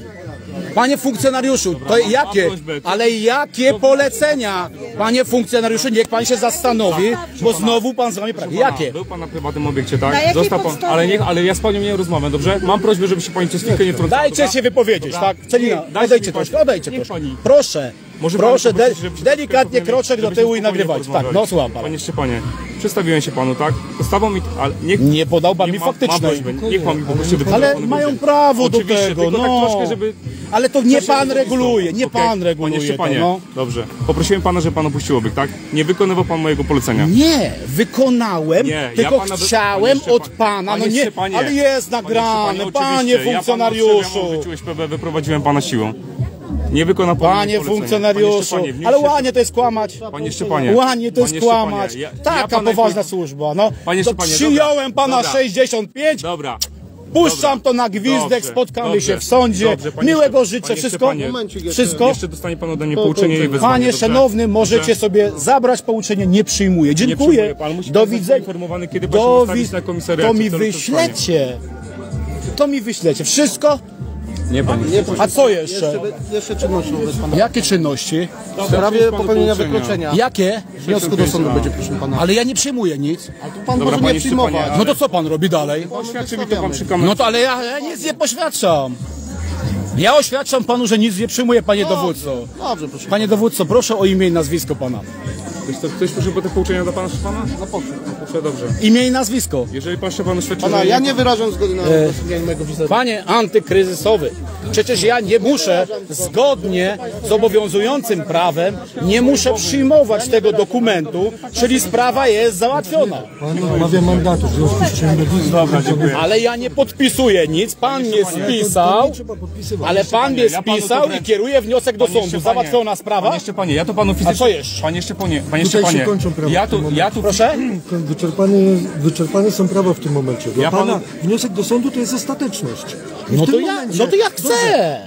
Panie funkcjonariuszu, to jakie, ale jakie polecenia? Panie funkcjonariuszu, niech pan się zastanowi, bo znowu pan złamie prawo. Jakie? Był pan na prywatnym obiekcie, tak? Został pan, ale, niech, ale ja z panią nie rozmawiam, dobrze? Mam prośbę, żeby się pani przez chwilkę nie wtrącała. Dajcie się wypowiedzieć, tak? Celina, odejdźcie troszkę, odejdźcie troszkę. Proszę, Może proszę, de- żeby delikatnie spokojnie- kroczek do tyłu i nagrywać. Tak, no słucham pana. Panie Szczepanie, przedstawiłem się panu, tak? Postawą mi... Ale niech, Nie podał pan mi ma- faktycznej. niech pan mi po prostu Ale panu mają będzie. prawo do Oczywiście, tego, tylko no. tak troszkę, żeby... Ale to nie pan żeby reguluje, nie Okej. pan reguluje Panie Szczepanie, to, no. dobrze. Poprosiłem pana, żeby pan opuścił obiekt, tak? Nie wykonywał pan mojego polecenia. Nie, wykonałem, Nie, ja tylko pana wy- chciałem od pana, no nie, ale jest nagrane, panie funkcjonariuszu. Ja panu wyprowadziłem pana siłą. Nie wykonał pan Panie polecenia. funkcjonariuszu, Szczepanie, dniu ale łanie to jest kłamać. Panie Szczepanie. Łanie to jest Panie kłamać. ja- ja Taka pana poważna służba, no. Panie To Szczepanie, przyjąłem dobra, pana dobra. 65, Dobra. puszczam to na gwizdek, Dobrze, spotkamy dobrze, się w sądzie. dobrze, panie Miłego Szczep- życzę, panie wszystko? Wszystko? Jeszcze dostanie pan ode mnie pouczenie i wezwanie. Panie szanowny, możecie sobie zabrać pouczenie, nie przyjmuję. Dziękuję. przyjmuję. Pan musi Do widzenia. kiedy Do na komisariacie To mi wyślecie. To mi wyślecie. Wszystko? Nie, panie. A co jeszcze? Jeszcze czynności wobec pana. Jakie czynności? W sprawie popełnienia wykroczenia. Jakie? Wniosku do sądu będzie, proszę pana. Ale ja nie przyjmuję nic. Pan Dobra, może nie przyjmować. No to co pan robi dalej? Oświadczy mi to pan przy. No to ale ja, ja nic nie poświadczam. Ja oświadczam panu, że nic nie przyjmuję, panie dowódco. Dobrze, proszę. Panie dowódco, proszę o imię i nazwisko pana. Ktoś, to, ktoś proszę po te pouczenia dla pana Szczepana? No proszę. Proszę, dobrze. Imię i nazwisko. Jeżeli pan Szczepan oświadczy, Pana, że ja nie wyrażam zgody na E, mojego wizerunku. Panie antykryzysowy, przecież ja nie muszę, zgodnie z obowiązującym prawem, nie muszę przyjmować tego dokumentu, czyli sprawa jest załatwiona. Pan odmawia mandatu, w związku z czym Dobra, dziękuję. Ale ja nie podpisuję nic, pan mnie spisał, ale pan mnie spisał i kieruje wniosek do sądu. Szczepanie, Załatwiona sprawa? Panie Szczepanie, ja to panu fizycznie... A co jeszcze? Panie Szczepanie, panie Tutaj się Szczepanie, kończą prawa ja tu, ja tu... Proszę? Wyczerpane, wyczerpane są prawa w tym momencie. Dla Ja pana panu- wniosek do sądu to jest ostateczność. I w No tym to ja, momencie- no to ja chcę.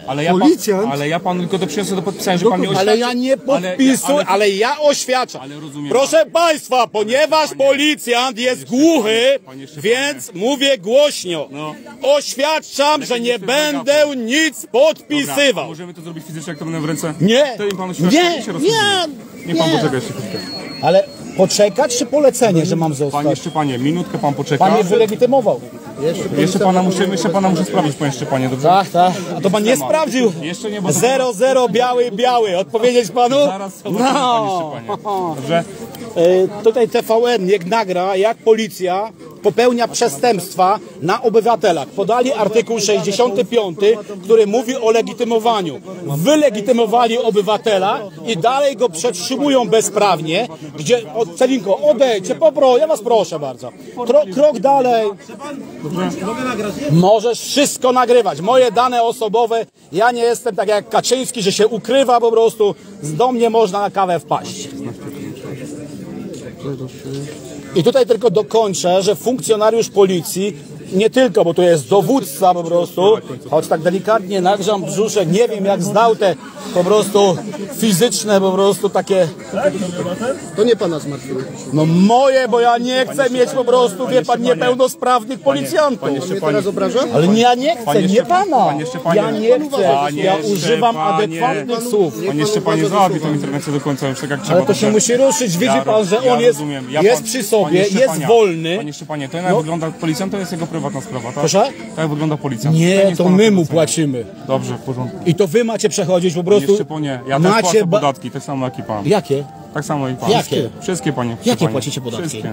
Ale ja, pan, Policjant- ale ja panu tylko to przyniosę do podpisania, że pan mnie oświadczy. Ale ja nie podpisuję, ale, ale- ja oświadczam. Ale rozumiem. Proszę Państwa, ponieważ policjant jest głuchy, panie Szczepanie. więc mówię głośno. No. Oświadczam, że nie będę nic Dobra, a podpisywał. możemy to zrobić fizycznie, jak to będę w ręce? Nie. Wtedy pan oświadczy Nie, i się nie. Niech pan nie. poczeka jeszcze chwilkę. Ale poczekać czy polecenie, że mam Panie zostać? Szczepanie, minutkę pan poczeka. Pan mnie wylegitymował. Jeszcze pana muszę, jeszcze pana muszę sprawdzić, panie Szczepanie, dobrze? Tak, tak. A to pan nie sprawdził. Jeszcze nie, bo to- Zero, zero, biały, biały. Odpowiedzieć panu? Zaraz No. panie Szczepanie. Dobrze? E, tutaj TVN niech nagra, jak policja popełnia przestępstwa na obywatelach. Podali artykuł 65, który mówi o legitymowaniu. Wylegitymowali obywatela i dalej go przetrzymują bezprawnie, gdzie... O, Celinko, odejdźcie, popro, ja was proszę bardzo. Krok dalej. Możesz wszystko nagrywać. Moje dane osobowe, ja nie jestem tak jak Kaczyński, że się ukrywa po prostu. Do mnie można na kawę wpaść. I tutaj tylko dokończę, że funkcjonariusz policji, nie tylko, bo to jest dowódca po prostu, choć tak delikatnie nagrzam brzuszek, nie wiem jak zdał te po prostu fizyczne po prostu takie, To nie pana zmartwiło. no moje, bo ja nie chcę mieć po prostu, wie pan, niepełnosprawnych policjantów. Teraz obraża? Ale nie, ja nie chcę, nie pana. Ja nie chcę, ja używam adekwatnych słów. panie Szczepanie, załatwi tę interwencję do końca już tak jak trzeba. Ale to się musi ruszyć, widzi pan, że on jest, przy sobie, jest wolny. Panie Szczepanie, to jak wygląda policjant, to jest jego prywatna sprawa, tak? Proszę? Tak wygląda policjant. Nie, jest to my mu płacimy. Dobrze, w porządku. I to wy macie przechodzić po Panie prostu. Szczepanie, ja też płacę ba- podatki, tak samo jak i pan. Jakie? Tak samo jak pan. Jakie? Wszystkie, panie. Jakie Szczepanie. płacicie podatki? Wszystkie.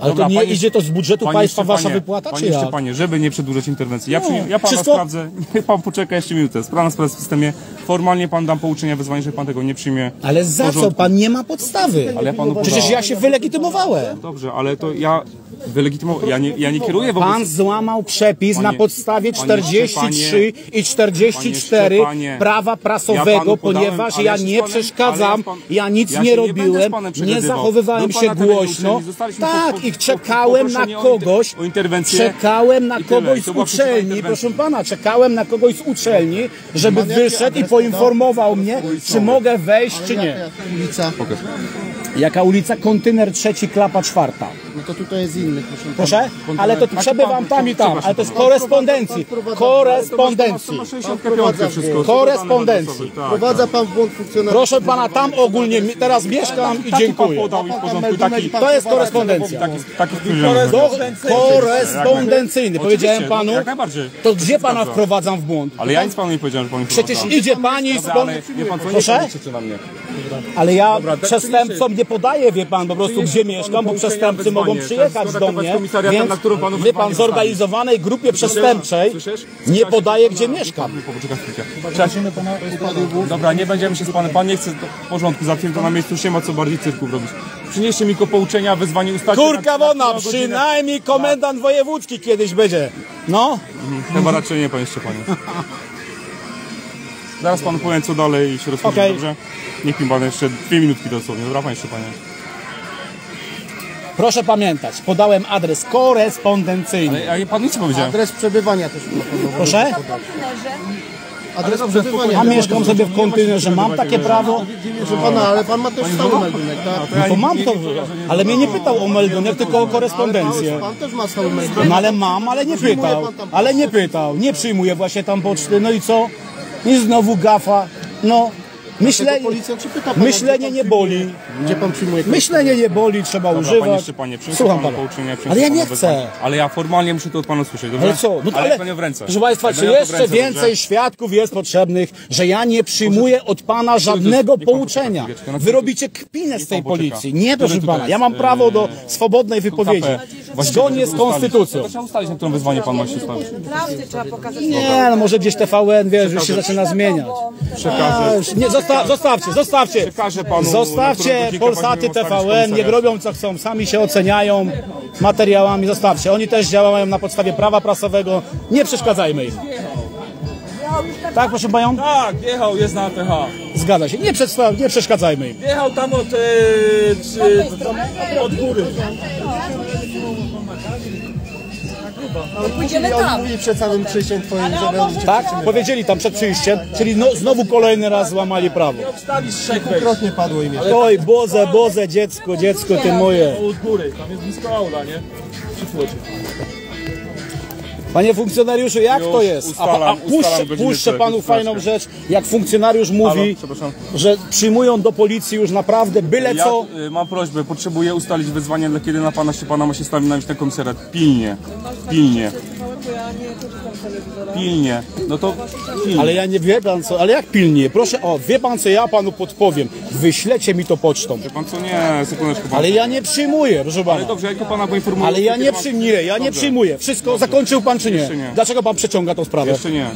Ale Dobra, to nie panie- idzie to z budżetu Panie państwa wasza Szczepanie, wypłata, czy Panie jak? Szczepanie, żeby nie przedłużać interwencji. Ja, No, ja pana wszystko- sprawdzę, [laughs] niech pan poczeka jeszcze minutę. Sprawdzam sprawę w systemie. Formalnie pan dam pouczenia, wezwanie, że pan tego nie przyjmie. Ale za co? Pan nie ma podstawy. Ale ja panu Przecież ja się wylegitymowałem. Dobrze, ale to ja wylegitymowałem. Ja nie, ja nie kieruję wobec... Pan złamał przepis Panie- na podstawie panie 43 i 44 Panie prawa ja prasowego, podałem, ponieważ ja ja nie panem- przeszkadzam, ja pan- ja nic ja nie robiłem, nie zachowywałem się tyle głośno. Tak, po- i po- czekałem na kogoś, o interwencję czekałem na i kogoś I z uczelni, proszę pana, czekałem na kogoś z uczelni, żeby wyszedł i poinformował mnie, czy mogę wejść, czy nie. Ulica. Jaka ulica? Kontener trzeci, klapa czwarta. No to tutaj jest inny, proszę. pana. Proszę? Ale to przebywam tam i tam, ale to jest korespondencji. Korespondencji. Ma 65 wszystko. Korespondencji. Prowadza pan w błąd funkcjonariusza. Proszę pana, tam ogólnie teraz mieszkam i dziękuję. To jest korespondencja. korespondencyjny. Powiedziałem panu, to gdzie pana wprowadzam w błąd? Ale ja nic panu nie powiedziałem, że pan Przecież idzie pani Proszę? Ale ja przestępcom nie podaję, wie pan, po prostu gdzie mieszkam, bo przestępcy mogą przyjechać do mnie, więc wie pan, zorganizowanej grupie przestępczej nie podaję, gdzie mieszkam. Pana. Dobra, nie będziemy się z panem. Pan nie chce w porządku, zatwierdzam to na miejscu, nie ma co bardziej cyrków robić. Przynieście mi pouczenia, wezwanie ustawcie. Kurka wona, przynajmniej komendant wojewódzki kiedyś będzie. No, Chyba raczej nie, panie Szczepanie. Zaraz panu powiem co dalej i się rozpocznie, Okej. dobrze? Niech mi pan jeszcze dwie minutki dosłownie, dobra panie Szczepanie? proszę pamiętać, podałem adres korespondencyjny. Ale ja panu nic nie powiedziałem. Adres przebywania też pan. Proszę? Adres przebywania. A mieszkam sobie w kontenerze, mam takie prawo? Proszę pana, ale pan ma też stały meldunek, tak? No to mam to, ale mnie nie pytał o meldunek, tylko o korespondencję. Pan też ma stały meldunek. No ale mam, ale nie pytał. Ale nie pytał. Nie przyjmuję właśnie tam poczty. No i co? I znowu gafa. No, myślenie, pyta pana, myślenie nie boli. Gdzie pan przyjmuje Myślenie nie boli, trzeba Dobra, panie używać. Szczepanie, przyniosę Słucham panu pana. pouczenia, Ale ja nie wezwanie. chcę. Ale ja formalnie muszę to od pana usłyszeć, dobrze? Ale co? No to ale, ale, w ręce. proszę Państwa, czy jeszcze ręce, więcej dobrze? świadków jest potrzebnych, że ja nie przyjmuję od Pana żadnego pouczenia? no Wy robicie kpinę z tej policji. Nie, proszę Pana, ja mam prawo do swobodnej wypowiedzi. Zgodnie z konstytucją. To trzeba ustalić, na którą wyzwanie pan ma się stawić. Prawdy trzeba pokazać. Nie, no może gdzieś TVN, wiesz, już się zaczyna zmieniać. Nie, zosta zostawcie, zostawcie. Panu, Zostawcie Polsaty TVN, niech robią co chcą, sami się oceniają materiałami, zostawcie. Oni też działają na podstawie prawa prasowego, nie przeszkadzajmy im. Tak, proszę panią? Tak, wjechał, jest na ATH. Zgadza się, nie, przedstaw, nie przeszkadzajmy im. Wjechał tam od, e, czy, od góry. Pójdziemy On tam. mówi przed samym przyjściem twoim, żeby Tak? Powiedzieli tam przed przyjściem, czyli no, znowu kolejny raz złamali prawo. Stawisz trzech wejść. padło imię. Oj, Boze, Boze, dziecko, dziecko ty moje. Od góry, tam jest blisko aula, nie? Przy płocie. Panie funkcjonariuszu, jak to Już jest? A, ustalam- a puszczę, ustalam godzinę puszczę przed, panu fajną rzecz, jak funkcjonariusz mówi, przepraszam. że przyjmują do policji już naprawdę byle Ja co. y, mam prośbę, potrzebuję ustalić wezwanie, dla kiedy na pana Szczepana ma się stawić na komisariat. Pilnie. Pilnie. Pilnie. No to pilnie. Ale ja nie wie pan co, ale jak pilnie? Proszę, o, wie pan co ja panu podpowiem. Wyślecie mi to pocztą. Wie pan co, nie, sekundeczkę pan. Ale ja nie przyjmuję, proszę Ale pana. dobrze, ja tylko pana poinformuję. Ale ja nie przyjmuję, ja nie Dobrze. przyjmuję. Wszystko zakończył pan czy nie? Jeszcze nie. Dlaczego pan przeciąga tą sprawę? Jeszcze nie.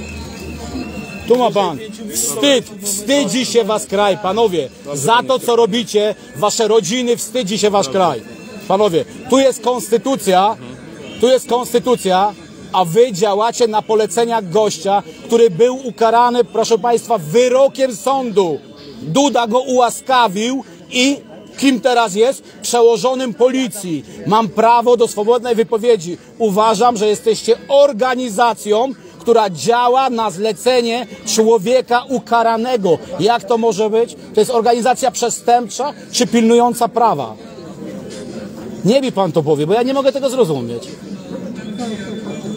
Tu ma pan. Wstyd, wstydzi się was kraj, panowie. Za to, co robicie, wasze rodziny, wstydzi się wasz kraj. Panowie, tu jest konstytucja, tu jest konstytucja, a wy działacie na poleceniach gościa, który był ukarany, proszę państwa, wyrokiem sądu. Duda go ułaskawił i kim teraz jest? Przełożonym policji. Mam prawo do swobodnej wypowiedzi. Uważam, że jesteście organizacją, która działa na zlecenie człowieka ukaranego. Jak to może być? To jest organizacja przestępcza czy pilnująca prawa? Nie mi pan to powie, bo ja nie mogę tego zrozumieć.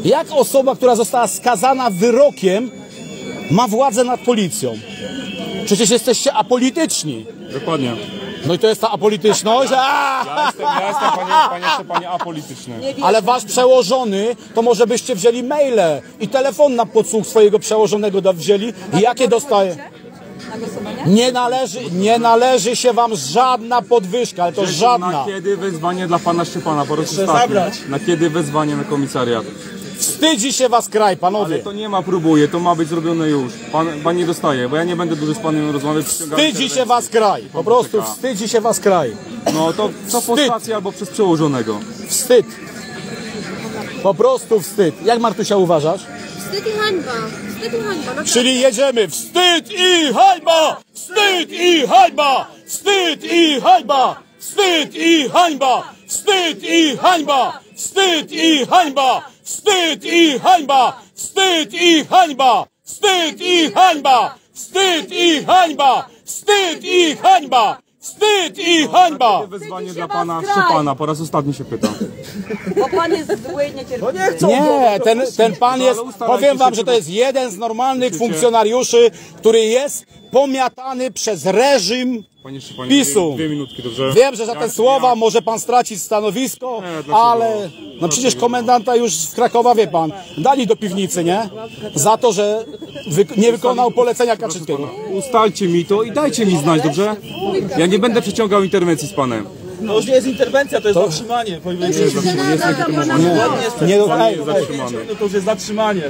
Jak osoba, która została skazana wyrokiem, ma władzę nad policją? Przecież jesteście apolityczni. Dokładnie. No i to jest ta apolityczność. Ja jestem, ja jestem panie, panie Szczepanie apolityczny. Ale wasz przełożony, to może byście wzięli maile i telefon na podsłuch swojego przełożonego do- wzięli. I jakie dostaje? Nie należy, nie należy się wam żadna podwyżka, ale to żadna. Na kiedy wezwanie dla pana Szczepana po ostatni? Na kiedy wezwanie na komisariat? Wstydzi się was kraj, Ale panowie. to nie ma próbuje, to ma być zrobione już. Pan, pan nie dostaje, bo ja nie będę dużo z panem rozmawiać. Wstydzi się was kraj. Po prostu wstydzi się was kraj. No to co po stacji albo przez przełożonego. Wstyd. Po prostu wstyd. Jak Martusia uważasz? Wstyd i hańba. Wstyd i hańba. No Czyli jedziemy. Wstyd i hańba! Wstyd i hańba! Wstyd i hańba! Wstyd i hańba! Wstyd i hańba! Wstyd i hańba! Wstyd i hańba! Wstyd i hańba! Wstyd i hańba! Wstyd i hańba! Wstyd i hańba! Wstyd i hańba! Wezwanie dla pana Szczepana, po raz ostatni się pytam. Bo pan jest zły i niecierpliwy. Nie, ten, ten pan jest, Ale ustalajcie powiem wam, że to jest jeden z normalnych funkcjonariuszy, który jest pomiatany przez reżim Panie Szczepanie, PiSu. dwie, dwie minutki, dobrze? Wiem, że za Ja- te słowa ja- może pan stracić stanowisko, Nie, ale no przecież komendanta już z Krakowa, wie pan, dali do piwnicy, nie? Za to, że wy, nie wykonał polecenia Kaczyńskiego. Ustalcie mi to i dajcie mi znać, dobrze? Ja nie będę przeciągał interwencji z panem. To już nie jest interwencja, to jest zatrzymanie. Powinien być Nie, no, ej, jest ej, zatrzymany. no to już jest zatrzymanie.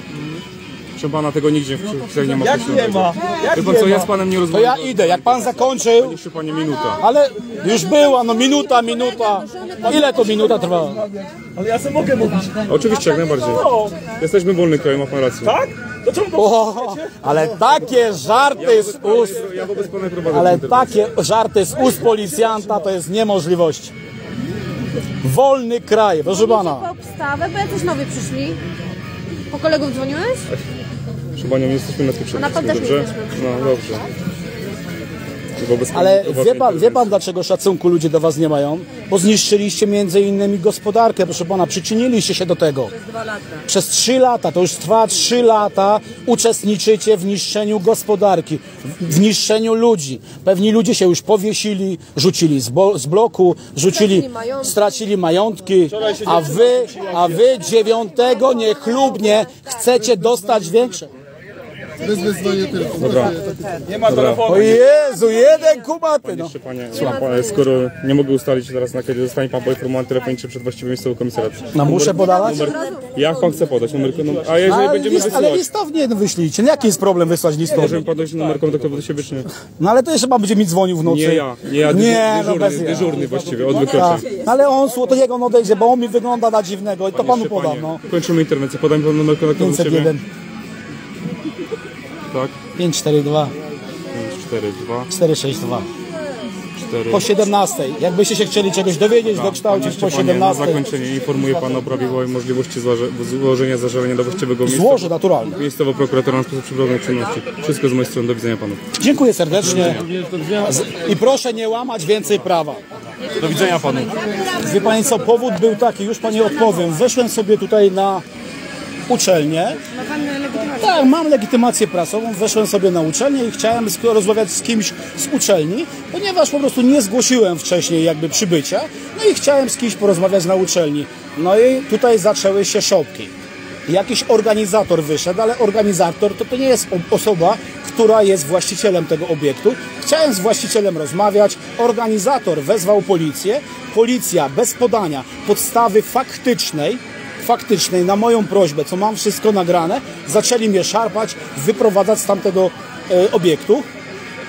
Proszę pana, tego nigdzie w przepisach nie ma. Jak nie ma? Jak Wie pan nie co, ja ma? z panem nie to rozmawiam. ja idę, jak pan zakończył, Jeszcze panie minuta. ale już była, no minuta, minuta. Ile to minuta trwa? Ale ja sobie mogę mówić. Oczywiście, jak najbardziej. Jesteśmy wolny kraj, ma pan rację. Tak? To czemu to O, ale takie żarty z ust, Ja wobec pana prowadzę ale takie żarty z ust policjanta to jest niemożliwość. Wolny kraj, proszę pana. Po obstawę, bo jacyś nowi przyszli. Po kolegów dzwoniłeś? Proszę panią, nie jesteśmy na tym A na pewno dobrze? nie jesteśmy. No, dobrze. Wobec Ale wie pan, wie pan dlaczego szacunku ludzie do was nie mają? Bo zniszczyliście między innymi gospodarkę, proszę pana, przyczyniliście się do tego. Dwa lata. Przez trzy lata, to już trwa trzy lata, uczestniczycie w niszczeniu gospodarki, w w niszczeniu ludzi. Pewni ludzie się już powiesili, rzucili z, bo, z bloku, rzucili, Stracili majątki. stracili majątki, a wy, a wy dziewiątego niechlubnie chcecie dostać większe. Dobra, nie ma telefonu? O Jezu, jeden kubaty, no. jeszcze panie, słucham pana, skoro nie mogę ustalić teraz na kiedy zostanie pan poinformowany telefonicznie przed właściwym miejscowym komisariatem. No muszę podawać? Jak pan chce podać numer kontaktu? A jeżeli Ale, będziemy list, ale wysyłać, listownie wyślijcie. No jaki jest problem wysłać listownie? możemy podać numer kontaktowy do siebie czy nie? No ale to jeszcze pan będzie mi dzwonił w nocy. Nie ja, nie ja, dyżur, Nie, no dyżurny, bez ja. dyżurny właściwie, od Tak. wykroczeń. Ale on, to jego on odejdzie, bo on mi wygląda na dziwnego i to panu podam, panie, no. Kończymy interwencję, podaj mi pan numer kontaktowy do siebie. 501 Tak, 542 4, 2, 462 4. po 17. Jakbyście się chcieli czegoś dowiedzieć, dokształcić po Jeszcze panie, na 17. zakończenie informuję pana o prawidłowej możliwości złoże- złożenia zażalenia do właściwego miejsca. Złożę naturalnie. Miejscowa prokuratura na sposób przeprowadzonej czynności. Wszystko z mojej strony. Do widzenia panu. Dziękuję serdecznie i proszę nie łamać więcej prawa. Do widzenia panu. Wie pani co, powód był taki, już pani odpowiem. Weszłem sobie tutaj na uczelnię. Tak, mam legitymację prasową, weszłem sobie na uczelnię i chciałem rozmawiać z kimś z uczelni, ponieważ po prostu nie zgłosiłem wcześniej jakby przybycia, no i chciałem z kimś porozmawiać na uczelni. No i tutaj zaczęły się szopki. Jakiś organizator wyszedł, ale organizator to, to nie jest osoba, która jest właścicielem tego obiektu. Chciałem z właścicielem rozmawiać, organizator wezwał policję, policja bez podania podstawy faktycznej faktycznej na moją prośbę, co mam wszystko nagrane, zaczęli mnie szarpać, wyprowadzać z tamtego e, obiektu.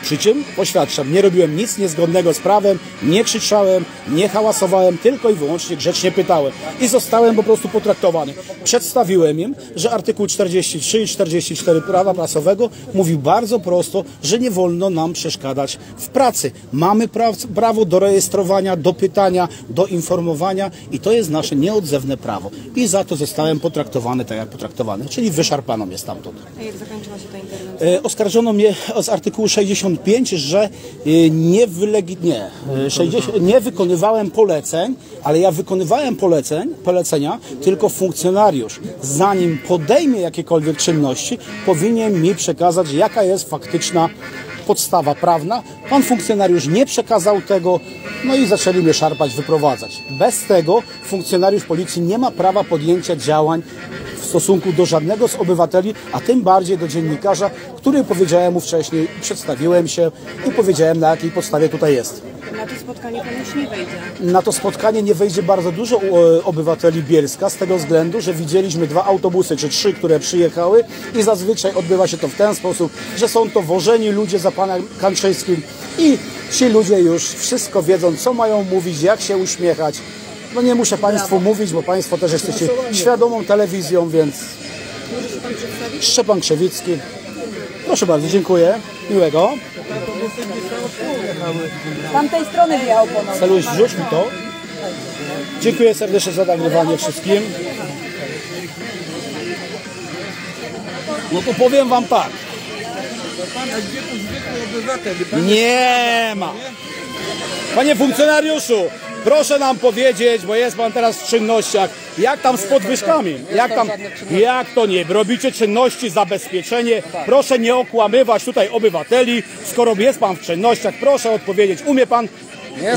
Przy czym poświadczam, nie robiłem nic niezgodnego z prawem, nie krzyczałem, nie hałasowałem, tylko i wyłącznie grzecznie pytałem. I zostałem po prostu potraktowany. Przedstawiłem im, że artykuł 43 i 44 prawa prasowego mówi bardzo prosto, że nie wolno nam przeszkadzać w pracy. Mamy pra- prawo do rejestrowania, do pytania, do informowania i to jest nasze nieodzewne prawo. I za to zostałem potraktowany tak, jak potraktowany, czyli wyszarpano mnie stamtąd. A jak zakończyła się ta interwencja? E, Oskarżono mnie z artykułu 65, że e, nie, wylegi... nie, e, 60... nie wykonywałem poleceń, ale ja wykonywałem poleceń, polecenia, tylko funkcjonariusz, zanim podejmie jakiekolwiek czynności, powinien mi przekazać, jaka jest faktyczna podstawa prawna. Pan funkcjonariusz nie przekazał tego, no i zaczęli mnie szarpać, wyprowadzać. Bez tego funkcjonariusz policji nie ma prawa podjęcia działań stosunku do żadnego z obywateli, a tym bardziej do dziennikarza, który powiedziałem mu wcześniej, przedstawiłem się i powiedziałem na jakiej podstawie tutaj jest. Na to spotkanie pan już nie wejdzie. Na to spotkanie nie wejdzie bardzo dużo e, obywateli Bielska z tego względu, że widzieliśmy dwa autobusy czy trzy, które przyjechały i zazwyczaj odbywa się to w ten sposób, że są to wożeni ludzie za panem Kanczewskim i ci ludzie już wszystko wiedzą, co mają mówić, jak się uśmiechać. No nie muszę Państwu mówić, bo Państwo też jesteście świadomą telewizją, więc Szczepan Krzewicki. Proszę bardzo, dziękuję. Miłego. Tamtej strony wjechał po nas. Celuś, wrzuć mi to. Dziękuję serdecznie za nagrywanie wszystkim. No to powiem wam tak. Nie ma. Panie funkcjonariuszu, proszę nam powiedzieć, bo jest pan teraz w czynnościach, jak tam z podwyżkami? Jak tam, jak to nie? Robicie czynności, zabezpieczenie. Proszę nie okłamywać tutaj obywateli, skoro jest pan w czynnościach. Proszę odpowiedzieć, umie pan,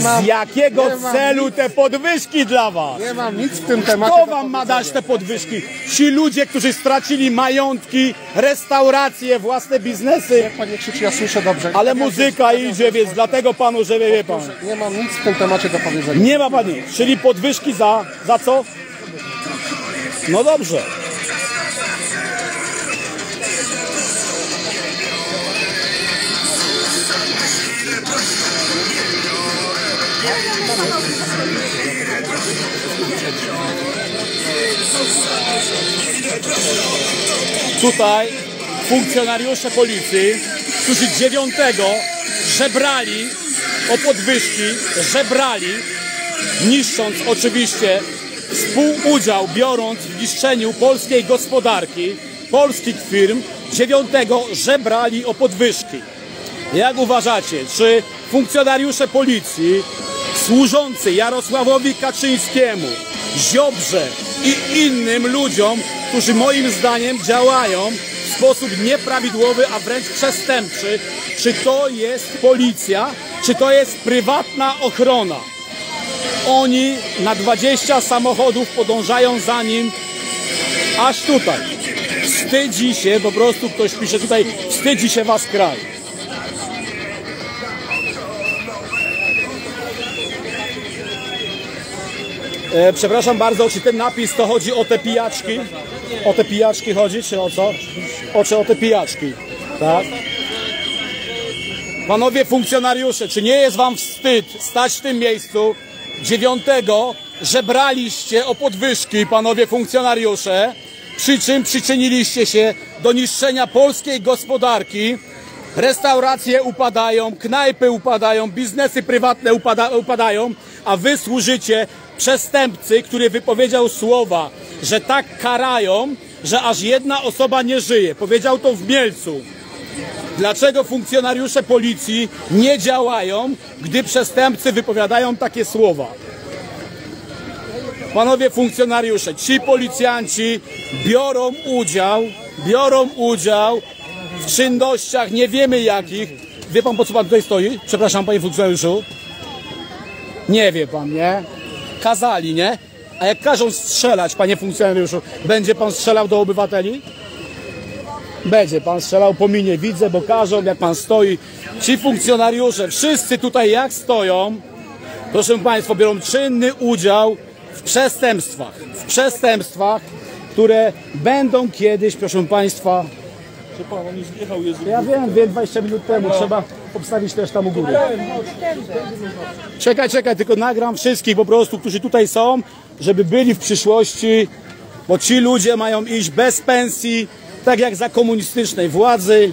mam- z jakiego nie celu te podwyżki dla was? Nie mam nic w tym temacie. Kto wam ma dać te podwyżki? Ci ludzie, którzy stracili majątki, restauracje, własne biznesy, Panie krzyczy, ja słyszę dobrze. ale Ja muzyka idzie, więc dlatego panu, że wie pan. Nie mam nic w tym temacie do powiedzenia. Nie ma pani, czyli podwyżki za, za co? No dobrze. Tutaj funkcjonariusze policji, którzy dziewiątego żebrali o podwyżki, żebrali, niszcząc oczywiście współudział, biorąc w niszczeniu polskiej gospodarki, polskich firm, dziewiątego żebrali o podwyżki. Jak uważacie, czy funkcjonariusze policji służący Jarosławowi Kaczyńskiemu, Ziobrze i innym ludziom, którzy moim zdaniem działają w sposób nieprawidłowy, a wręcz przestępczy, czy to jest policja, czy to jest prywatna ochrona? Oni na 20 samochodów podążają za nim aż tutaj. Wstydzi się, po prostu ktoś pisze tutaj, wstydzi się was kraj. E, przepraszam bardzo, czy ten napis to chodzi o te pijaczki? O te pijaczki chodzi, czy o co? O, czy o te pijaczki, tak? Panowie funkcjonariusze, czy nie jest wam wstyd stać w tym miejscu dziewiątego, żebraliście o podwyżki, panowie funkcjonariusze, przy czym przyczyniliście się do niszczenia polskiej gospodarki, restauracje upadają, knajpy upadają, biznesy prywatne upada, upadają, a wy służycie przestępcy, który wypowiedział słowa, że tak karają, że aż jedna osoba nie żyje. Powiedział to w Mielcu. Dlaczego funkcjonariusze policji nie działają, gdy przestępcy wypowiadają takie słowa? Panowie funkcjonariusze, ci policjanci biorą udział, biorą udział w czynnościach nie wiemy jakich. Wie pan po co pan tutaj stoi? Przepraszam panie funkcjonariuszu. Nie wie pan, nie? Kazali, nie? A jak każą strzelać, panie funkcjonariuszu, będzie pan strzelał do obywateli? Będzie pan strzelał po minie, widzę, bo każą, jak pan stoi. Ci funkcjonariusze, wszyscy tutaj jak stoją, proszę państwa, biorą czynny udział w przestępstwach. W przestępstwach, które będą kiedyś, proszę państwa. Że pan, on już wjechał. Ja wiem, wiem 20 minut temu, trzeba obstawić też tam u góry. Czekaj, czekaj, tylko nagram wszystkich po prostu, którzy tutaj są, żeby byli w przyszłości, bo ci ludzie mają iść bez pensji, tak jak za komunistycznej władzy.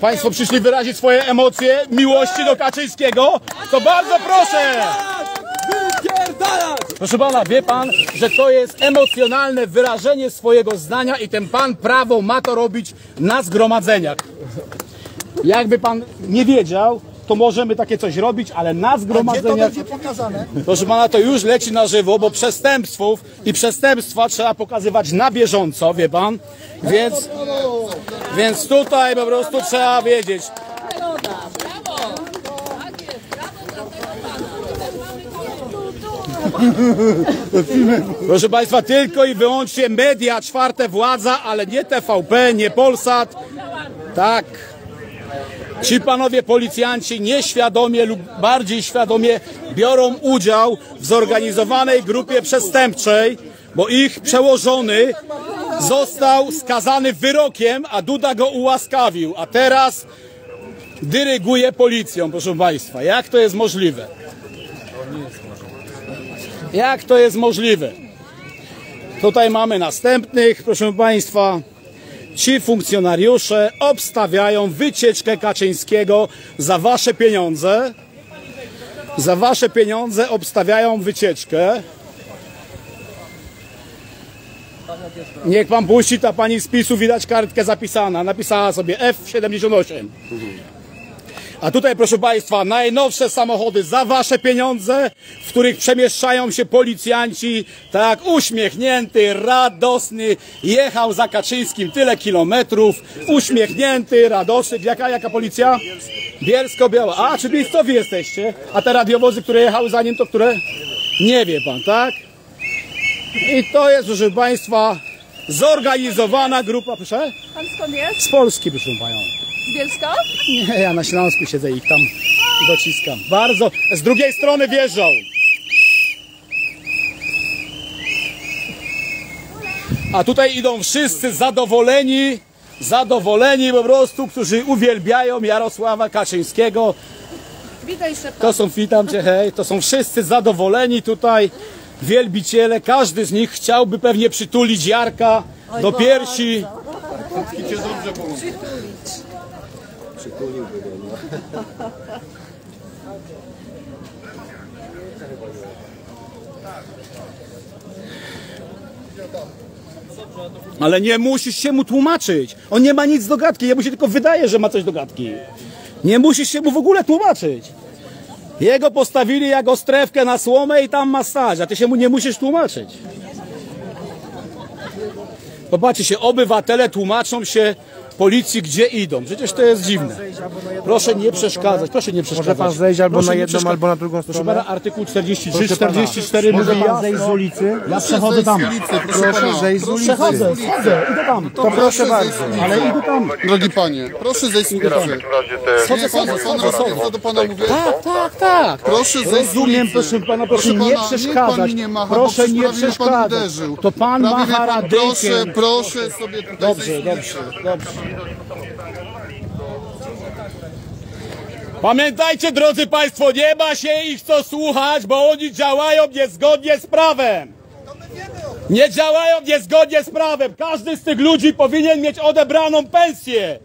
Państwo przyszli wyrazić swoje emocje miłości do Kaczyńskiego, to bardzo proszę! Proszę pana, wie pan, że to jest emocjonalne wyrażenie swojego zdania i ten pan prawo ma to robić na zgromadzeniach. Jakby pan nie wiedział, to możemy takie coś robić, ale na zgromadzeniach... pokazane? Proszę pana, to już leci na żywo, bo przestępstwów i przestępstwa trzeba pokazywać na bieżąco, wie pan? Więc, więc tutaj po prostu trzeba wiedzieć. [laughs] Proszę Państwa, tylko i wyłącznie media, czwarte władza, ale nie TVP, nie Polsat. Tak. Ci panowie policjanci nieświadomie lub bardziej świadomie biorą udział w zorganizowanej grupie przestępczej, bo ich przełożony został skazany wyrokiem, a Duda go ułaskawił, a teraz dyryguje policją, proszę Państwa. Jak to jest możliwe? Jak to jest możliwe? Tutaj mamy następnych, proszę Państwa. Ci funkcjonariusze obstawiają wycieczkę Kaczyńskiego za wasze pieniądze. Za wasze pieniądze obstawiają wycieczkę. Niech pan puści, ta pani z PiSu widać kartkę zapisana. Napisała sobie F78. A tutaj, proszę Państwa, najnowsze samochody za Wasze pieniądze, w których przemieszczają się policjanci, tak, uśmiechnięty, radosny, jechał za Kaczyńskim tyle kilometrów, uśmiechnięty, radosny. Jaka, jaka policja? Bielsko-Biała. A, czy miejscowi jesteście? A te radiowozy, które jechały za nim, to które? Nie wie Pan, tak? I to jest, proszę Państwa, zorganizowana grupa, proszę? Pan skąd jest? Z Polski, proszę Panią. Bielska? Nie, ja na Śląsku siedzę i ich tam dociskam. Bardzo. Z drugiej strony wjeżdżał. A tutaj idą wszyscy zadowoleni, zadowoleni po prostu, którzy uwielbiają Jarosława Kaczyńskiego. Witaj. To są, witam cię, hej, to są wszyscy zadowoleni tutaj, wielbiciele. Każdy z nich chciałby pewnie przytulić Jarka do piersi. Ale nie musisz się mu tłumaczyć. On nie ma nic do gadki, jemu się tylko wydaje, że ma coś do gadki. Nie musisz się mu w ogóle tłumaczyć. Jego postawili jak ostrewkę na słomę i tam ma stać, a ty się mu nie musisz tłumaczyć. Popatrzcie się, obywatele tłumaczą się policji, gdzie idą. Przecież to jest dziwne. Proszę nie przeszkadzać, proszę nie przeszkadzać. pan zejść albo Proszę na jedną, albo na drugą Proszę stronę? pana, artykuł 43, Proszę pana, 44 może mówi pan zejść z ulicy? Ja przechodzę tam. Proszę zejść z ulicy. Przechodzę, schodzę, idę tam. To proszę bardzo. Ale idę tam. Drogi panie, proszę zejść z ulicy. Schodzę, schodzę, schodzę, co schodzę. do pana mówię? Tak, tak, tak. Proszę zejść z Rozumiem, ulicy. proszę pana, proszę, Proszę nie pana, przeszkadzać. Proszę nie przeszkadzać. uderzył. To pan macha radykiem. Proszę, proszę sobie tutaj Dobrze, dobrze, dobrze. Pamiętajcie, drodzy Państwo, nie ma się ich co słuchać, bo oni działają niezgodnie z prawem. Nie działają niezgodnie z prawem. Każdy z tych ludzi powinien mieć odebraną pensję.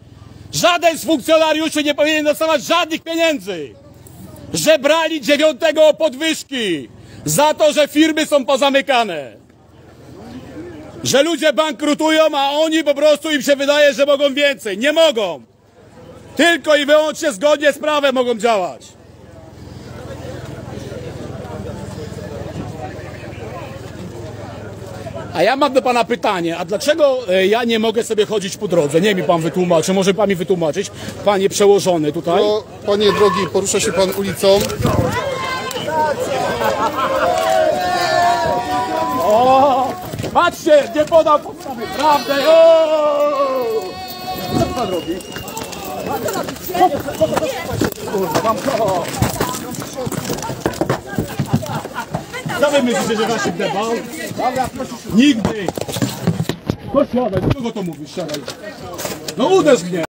Żaden z funkcjonariuszy nie powinien dostawać żadnych pieniędzy. Żebrali dziewiątego o podwyżki za to, że firmy są pozamykane. Że ludzie bankrutują, a oni po prostu im się wydaje, że mogą więcej. Nie mogą. Tylko i wyłącznie zgodnie z prawem mogą działać. A ja mam do pana pytanie, a dlaczego e, ja nie mogę sobie chodzić po drodze? Nie mi pan wytłumaczy, może pan mi wytłumaczyć, panie przełożony tutaj. No, panie drogi, porusza się pan ulicą. O! Patrzcie, nie podam podstawy prawdy. Co pan robi? Mam to. Co wy myślicie, że waszych debał? Nigdy! Chodź siadaj, do kogo to mówisz? Siadaj. No uderz mnie!